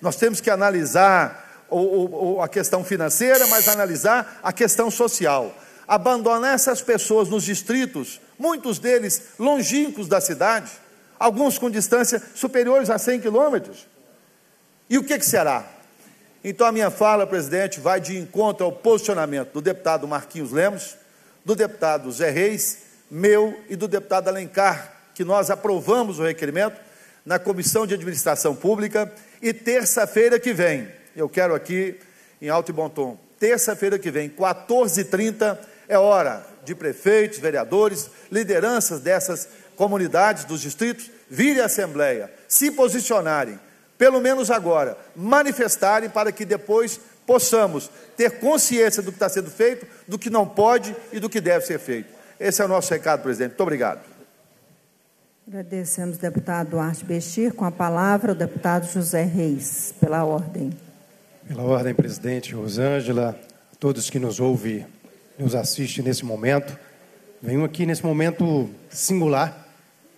L: Nós temos que analisar o, o, a questão financeira, mas analisar a questão social. Abandonar essas pessoas nos distritos muitos deles longínquos da cidade, alguns com distância superiores a 100 quilômetros. E o que, que será? Então, a minha fala, presidente, vai de encontro ao posicionamento do deputado Marquinhos Lemos, do deputado Zé Reis, meu e do deputado Alencar, que nós aprovamos o requerimento na Comissão de Administração Pública, e terça-feira que vem, eu quero aqui, em alto e bom tom, terça-feira que vem, 14h30, é hora de prefeitos, vereadores, lideranças dessas comunidades, dos distritos, virem à Assembleia, se posicionarem, pelo menos agora, manifestarem para que depois possamos ter consciência do que está sendo feito, do que não pode e do que deve ser feito. Esse é o nosso recado, presidente. Muito obrigado.
B: Agradecemos, deputado Duarte Bexir. Com a palavra, o deputado José Reis, pela ordem.
M: Pela ordem, presidente Rosângela, todos que nos ouvem, nos assistem nesse momento. Venho aqui nesse momento singular.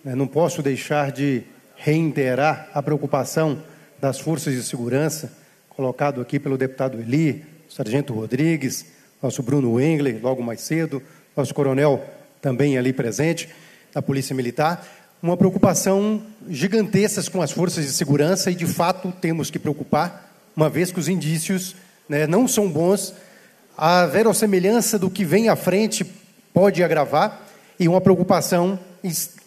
M: Né? Não posso deixar de reiterar a preocupação das forças de segurança, colocado aqui pelo deputado Eli, sargento Rodrigues, nosso Bruno Engler, logo mais cedo, nosso coronel também ali presente, da Polícia Militar. Uma preocupação gigantesca com as forças de segurança e, de fato, temos que preocupar, uma vez que os indícios né, não são bons, a verossemelhança do que vem à frente pode agravar e uma preocupação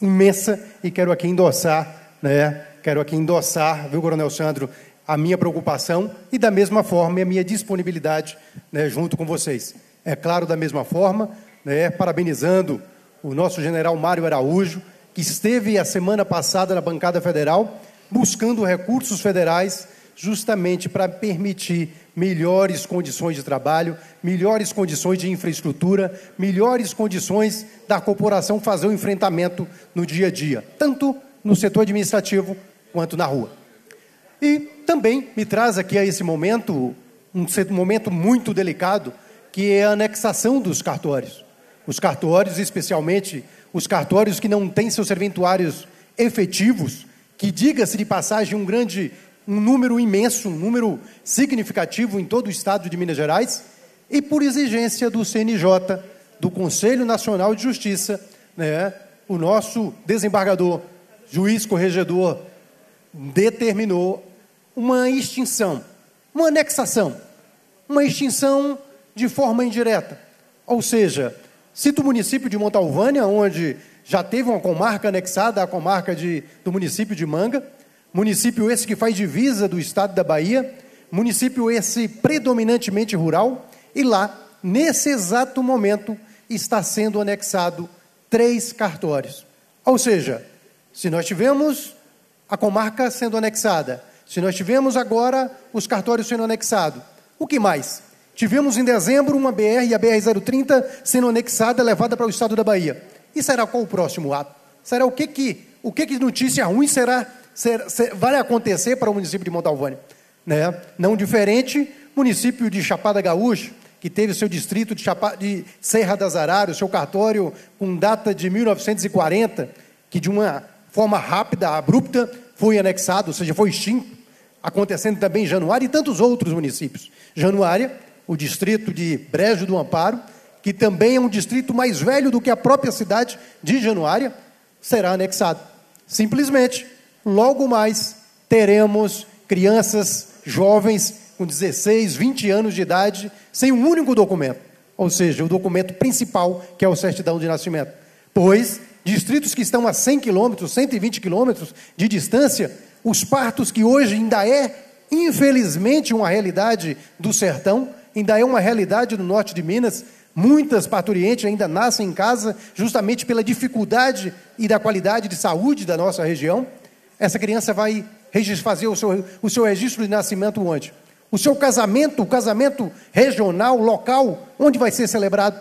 M: imensa e quero aqui endossar, né? Quero aqui endossar, viu, Coronel Sandro, a minha preocupação e da mesma forma a minha disponibilidade, né, junto com vocês. É claro, da mesma forma, né, parabenizando o nosso general Mário Araújo, que esteve a semana passada na bancada federal buscando recursos federais justamente para permitir melhores condições de trabalho, melhores condições de infraestrutura, melhores condições da corporação fazer o enfrentamento no dia a dia, tanto no setor administrativo quanto na rua. E também me traz aqui a esse momento, um momento muito delicado, que é a anexação dos cartórios. Os cartórios, especialmente os cartórios que não têm seus serventuários efetivos, que, diga-se de passagem, um grande um número imenso, um número significativo em todo o estado de Minas Gerais, e por exigência do CNJ, do Conselho Nacional de Justiça, né, o nosso desembargador, juiz corregedor, determinou uma extinção, uma anexação, uma extinção de forma indireta. Ou seja, cito o município de Montalvânia, onde já teve uma comarca anexada à comarca de, do município de Manga, Município esse que faz divisa do estado da Bahia, município esse predominantemente rural, e lá, nesse exato momento, está sendo anexado três cartórios. Ou seja, se nós tivemos a comarca sendo anexada, se nós tivemos agora os cartórios sendo anexados, o que mais? Tivemos em dezembro uma BR e a BR-030 sendo anexada, levada para o estado da Bahia. E será qual o próximo ato? Será o que que, o que, que notícia ruim será ser, ser, vai acontecer para o município de Montalvânia. Né? Não diferente, município de Chapada Gaúcha, que teve seu distrito de, Chapa, de Serra das Araras, seu cartório com data de 1940, que de uma forma rápida, abrupta, foi anexado, ou seja, foi extinto, acontecendo também em Januária e tantos outros municípios. Januária, o distrito de Brejo do Amparo, que também é um distrito mais velho do que a própria cidade de Januária, será anexado. Simplesmente logo mais teremos crianças jovens com 16, 20 anos de idade sem um único documento, ou seja, o documento principal, que é o certidão de nascimento. Pois distritos que estão a 100 quilômetros, 120 quilômetros de distância, os partos que hoje ainda é, infelizmente, uma realidade do sertão, ainda é uma realidade do norte de Minas, Muitas parturientes ainda nascem em casa justamente pela dificuldade e da qualidade de saúde da nossa região. Essa criança vai fazer o seu, o seu registro de nascimento onde? O seu casamento, o casamento regional, local, onde vai ser celebrado?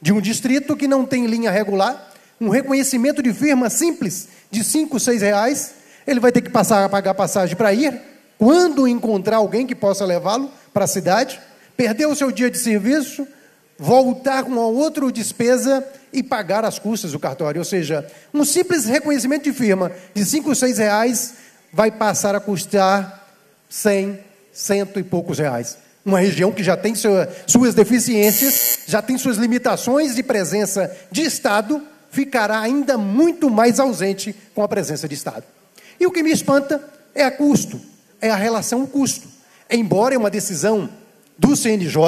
M: De um distrito que não tem linha regular, um reconhecimento de firma simples de 5, 6 reais, ele vai ter que passar a pagar passagem para ir, quando encontrar alguém que possa levá-lo para a cidade, perder o seu dia de serviço, voltar com uma outra despesa e pagar as custas do cartório. Ou seja, um simples reconhecimento de firma de 5 ou 6 reais vai passar a custar 100, cento e poucos reais. Uma região que já tem sua, suas deficiências, já tem suas limitações de presença de Estado, ficará ainda muito mais ausente com a presença de Estado. E o que me espanta é a custo, é a relação custo. Embora é uma decisão do CNJ,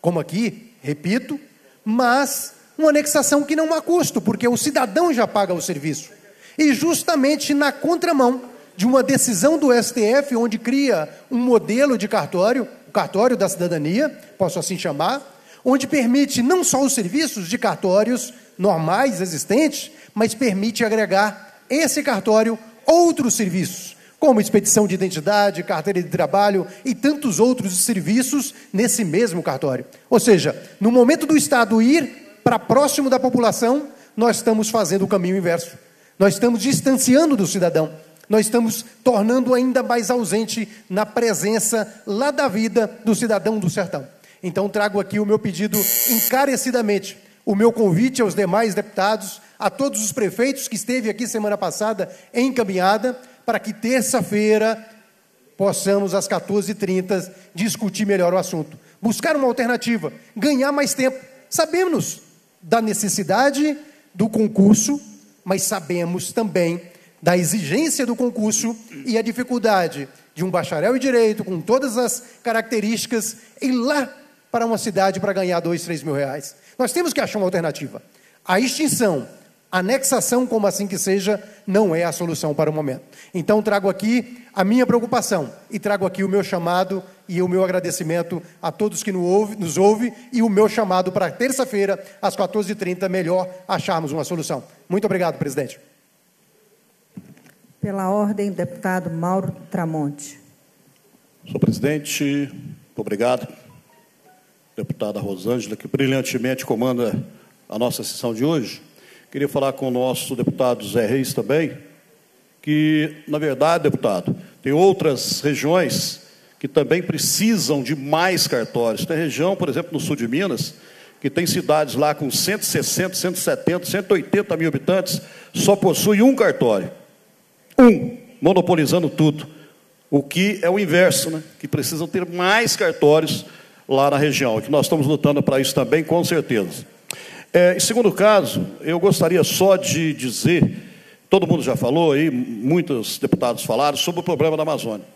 M: como aqui repito, mas uma anexação que não há custo, porque o cidadão já paga o serviço. E justamente na contramão de uma decisão do STF, onde cria um modelo de cartório, o cartório da cidadania, posso assim chamar, onde permite não só os serviços de cartórios normais existentes, mas permite agregar esse cartório outros serviços, como expedição de identidade, carteira de trabalho e tantos outros serviços nesse mesmo cartório. Ou seja, no momento do Estado ir para próximo da população, nós estamos fazendo o caminho inverso. Nós estamos distanciando do cidadão. Nós estamos tornando ainda mais ausente na presença lá da vida do cidadão do sertão. Então trago aqui o meu pedido encarecidamente, o meu convite aos demais deputados, a todos os prefeitos que esteve aqui semana passada encaminhada, para que terça-feira possamos às 14h30 discutir melhor o assunto, buscar uma alternativa, ganhar mais tempo. Sabemos da necessidade do concurso, mas sabemos também da exigência do concurso e a dificuldade de um bacharel em direito, com todas as características, ir lá para uma cidade para ganhar dois, três mil reais. Nós temos que achar uma alternativa. A extinção, anexação, como assim que seja, não é a solução para o momento. Então trago aqui a minha preocupação e trago aqui o meu chamado e o meu agradecimento a todos que nos ouvem nos ouve, e o meu chamado para terça-feira, às 14h30, melhor acharmos uma solução. Muito obrigado, presidente.
B: Pela ordem, deputado Mauro Tramonte.
N: Senhor presidente, muito obrigado. Deputada Rosângela, que brilhantemente comanda a nossa sessão de hoje. Queria falar com o nosso deputado Zé Reis também, que, na verdade, deputado, tem outras regiões que também precisam de mais cartórios. Tem região, por exemplo, no sul de Minas, que tem cidades lá com 160, 170, 180 mil habitantes, só possui um cartório. Um, monopolizando tudo. O que é o inverso, né? que precisam ter mais cartórios lá na região, que nós estamos lutando para isso também, com certeza. É, em segundo caso, eu gostaria só de dizer, todo mundo já falou aí, muitos deputados falaram sobre o problema da Amazônia.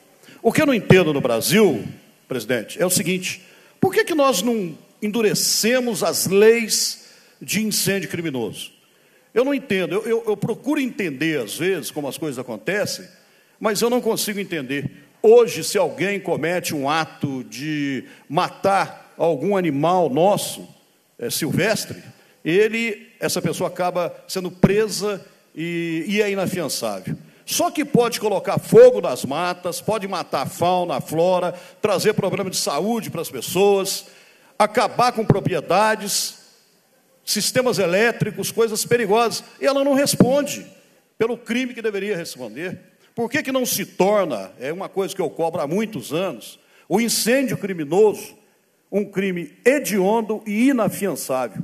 N: O que eu não entendo no Brasil, presidente, é o seguinte: por que, que nós não endurecemos as leis de incêndio criminoso? Eu não entendo, eu, eu, eu procuro entender às vezes como as coisas acontecem, mas eu não consigo entender. Hoje, se alguém comete um ato de matar algum animal nosso, é, silvestre, ele, essa pessoa acaba sendo presa e, e é inafiançável. Só que pode colocar fogo nas matas, pode matar a fauna, a flora, trazer problema de saúde para as pessoas, acabar com propriedades, sistemas elétricos, coisas perigosas. E ela não responde pelo crime que deveria responder. Por que, que não se torna, é uma coisa que eu cobro há muitos anos, o incêndio criminoso um crime hediondo e inafiançável?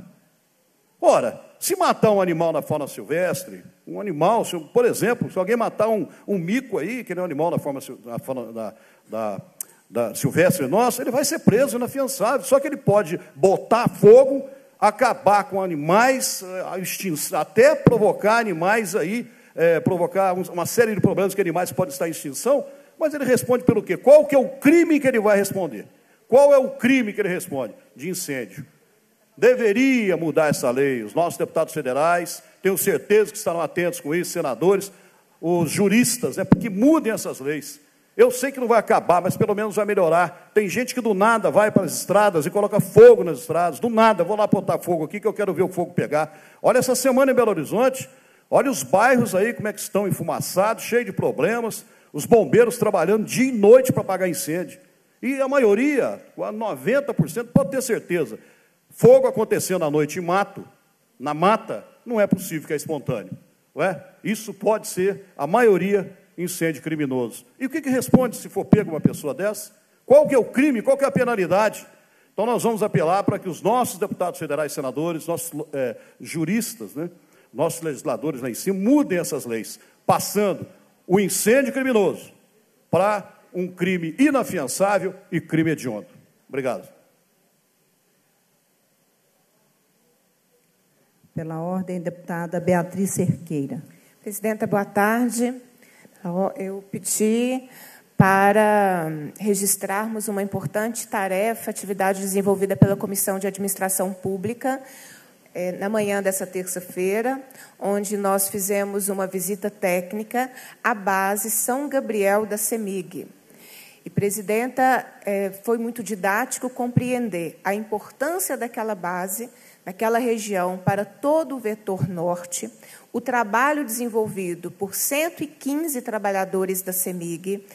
N: Ora, se matar um animal na fauna silvestre, um animal, se, por exemplo, se alguém matar um, um mico aí, que é um animal na na fauna, da, da, da silvestre nossa, ele vai ser preso inafiançável. Só que ele pode botar fogo acabar com animais, eh, até provocar animais aí, é, provocar uma série de problemas que animais podem estar em extinção, mas ele responde pelo quê? Qual que é o crime que ele vai responder? Qual é o crime que ele responde? De incêndio. Deveria mudar essa lei. Os nossos deputados federais, tenho certeza que estarão atentos com isso, senadores, os juristas, né, porque mudem essas leis. Eu sei que não vai acabar, mas pelo menos vai melhorar. Tem gente que do nada vai para as estradas e coloca fogo nas estradas. Do nada, vou lá botar fogo aqui que eu quero ver o fogo pegar. Olha essa semana em Belo Horizonte, olha os bairros aí como é que estão enfumaçados, cheios de problemas. Os bombeiros trabalhando dia e noite para apagar incêndio. E a maioria, 90%, pode ter certeza, fogo acontecendo à noite em mato, na mata, não é possível que é espontâneo. É? Isso pode ser, a maioria, incêndio criminoso. E o que, que responde se for pego uma pessoa dessa? Qual que é o crime? Qual que é a penalidade? Então nós vamos apelar para que os nossos deputados federais, senadores, nossos é, juristas, né, nossos legisladores lá em cima, mudem essas leis, passando o incêndio criminoso para um crime inafiançável e crime hediondo. Obrigado.
B: Pela ordem, deputada Beatriz Cerqueira.
O: Presidenta, boa tarde. Eu pedi para registrarmos uma importante tarefa, atividade desenvolvida pela Comissão de Administração Pública, é, na manhã dessa terça-feira, onde nós fizemos uma visita técnica à base São Gabriel da CEMIG. E, presidenta, é, foi muito didático compreender a importância daquela base, daquela região, para todo o vetor norte, o trabalho desenvolvido por 115 trabalhadores da CEMIG,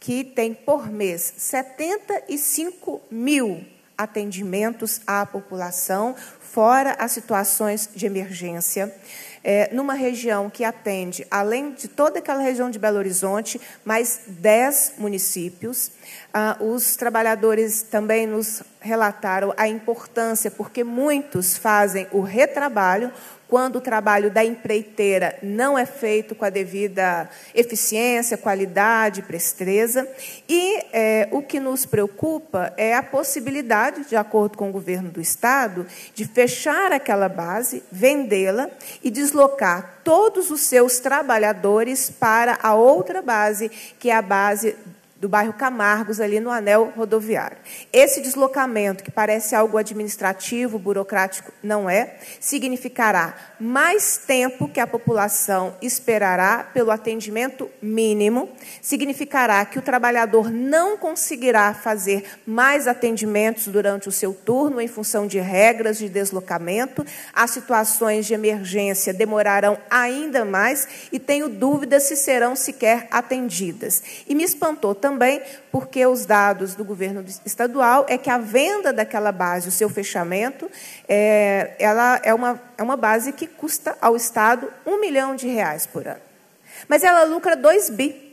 O: que tem por mês 75 mil atendimentos à população, fora as situações de emergência é, numa região que atende, além de toda aquela região de Belo Horizonte, mais 10 municípios. Ah, os trabalhadores também nos relataram a importância, porque muitos fazem o retrabalho, quando o trabalho da empreiteira não é feito com a devida eficiência, qualidade, presteza. E é, o que nos preocupa é a possibilidade, de acordo com o governo do Estado, de fechar aquela base, vendê-la e deslocar todos os seus trabalhadores para a outra base, que é a base do bairro Camargos, ali no anel rodoviário. Esse deslocamento, que parece algo administrativo, burocrático, não é, significará mais tempo que a população esperará pelo atendimento mínimo, significará que o trabalhador não conseguirá fazer mais atendimentos durante o seu turno, em função de regras de deslocamento, as situações de emergência demorarão ainda mais e tenho dúvidas se serão sequer atendidas. E me espantou também também porque os dados do governo estadual é que a venda daquela base, o seu fechamento, é, ela é uma, é uma base que custa ao Estado um milhão de reais por ano. Mas ela lucra dois bi.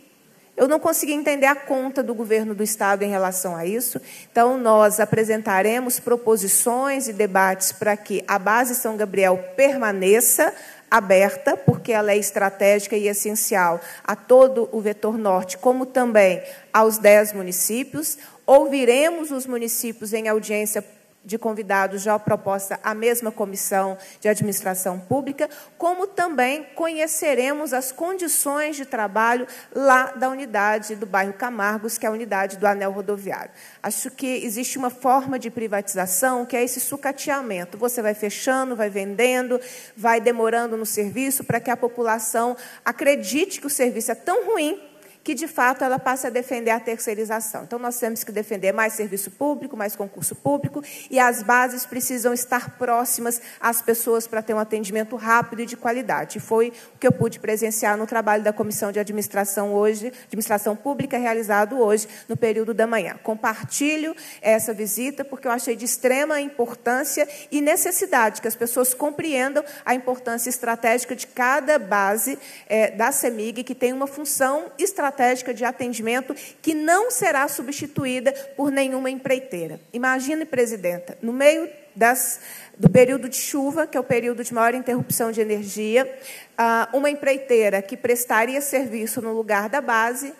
O: Eu não consegui entender a conta do governo do Estado em relação a isso. Então, nós apresentaremos proposições e debates para que a base São Gabriel permaneça, aberta, porque ela é estratégica e essencial a todo o vetor norte, como também aos dez municípios. Ouviremos os municípios em audiência de convidados já proposta a mesma comissão de administração pública, como também conheceremos as condições de trabalho lá da unidade do bairro Camargos, que é a unidade do anel rodoviário. Acho que existe uma forma de privatização que é esse sucateamento. Você vai fechando, vai vendendo, vai demorando no serviço para que a população acredite que o serviço é tão ruim que de fato ela passe a defender a terceirização. Então nós temos que defender mais serviço público, mais concurso público e as bases precisam estar próximas às pessoas para ter um atendimento rápido e de qualidade. Foi o que eu pude presenciar no trabalho da Comissão de Administração hoje, Administração Pública realizado hoje no período da manhã. Compartilho essa visita porque eu achei de extrema importância e necessidade que as pessoas compreendam a importância estratégica de cada base é, da CEMIG que tem uma função estratégica estratégica de atendimento que não será substituída por nenhuma empreiteira. Imagine, presidenta, no meio das, do período de chuva, que é o período de maior interrupção de energia, ah, uma empreiteira que prestaria serviço no lugar da base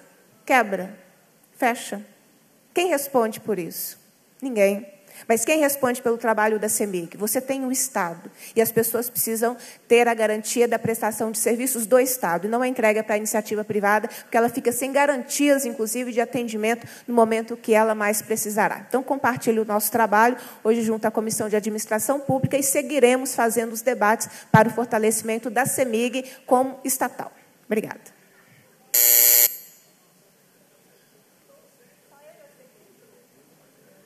O: quebra, fecha. Quem responde por isso? Ninguém. Mas quem responde pelo trabalho da CEMIG? Você tem o Estado. E as pessoas precisam ter a garantia da prestação de serviços do Estado. E não a entrega para a iniciativa privada, porque ela fica sem garantias, inclusive, de atendimento no momento que ela mais precisará. Então, compartilhe o nosso trabalho, hoje junto à Comissão de Administração Pública, e seguiremos fazendo os debates para o fortalecimento da CEMIG como estatal. Obrigada.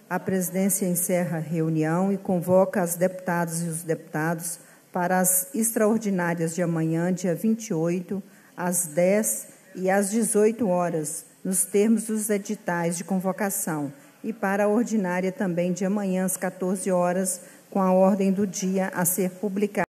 B: A presidência encerra a reunião e convoca as deputadas e os deputados para as extraordinárias de amanhã, dia 28, às 10 e às 18 horas, nos termos dos editais de convocação, e para a ordinária também de amanhã, às 14 horas, com a ordem do dia a ser publicada.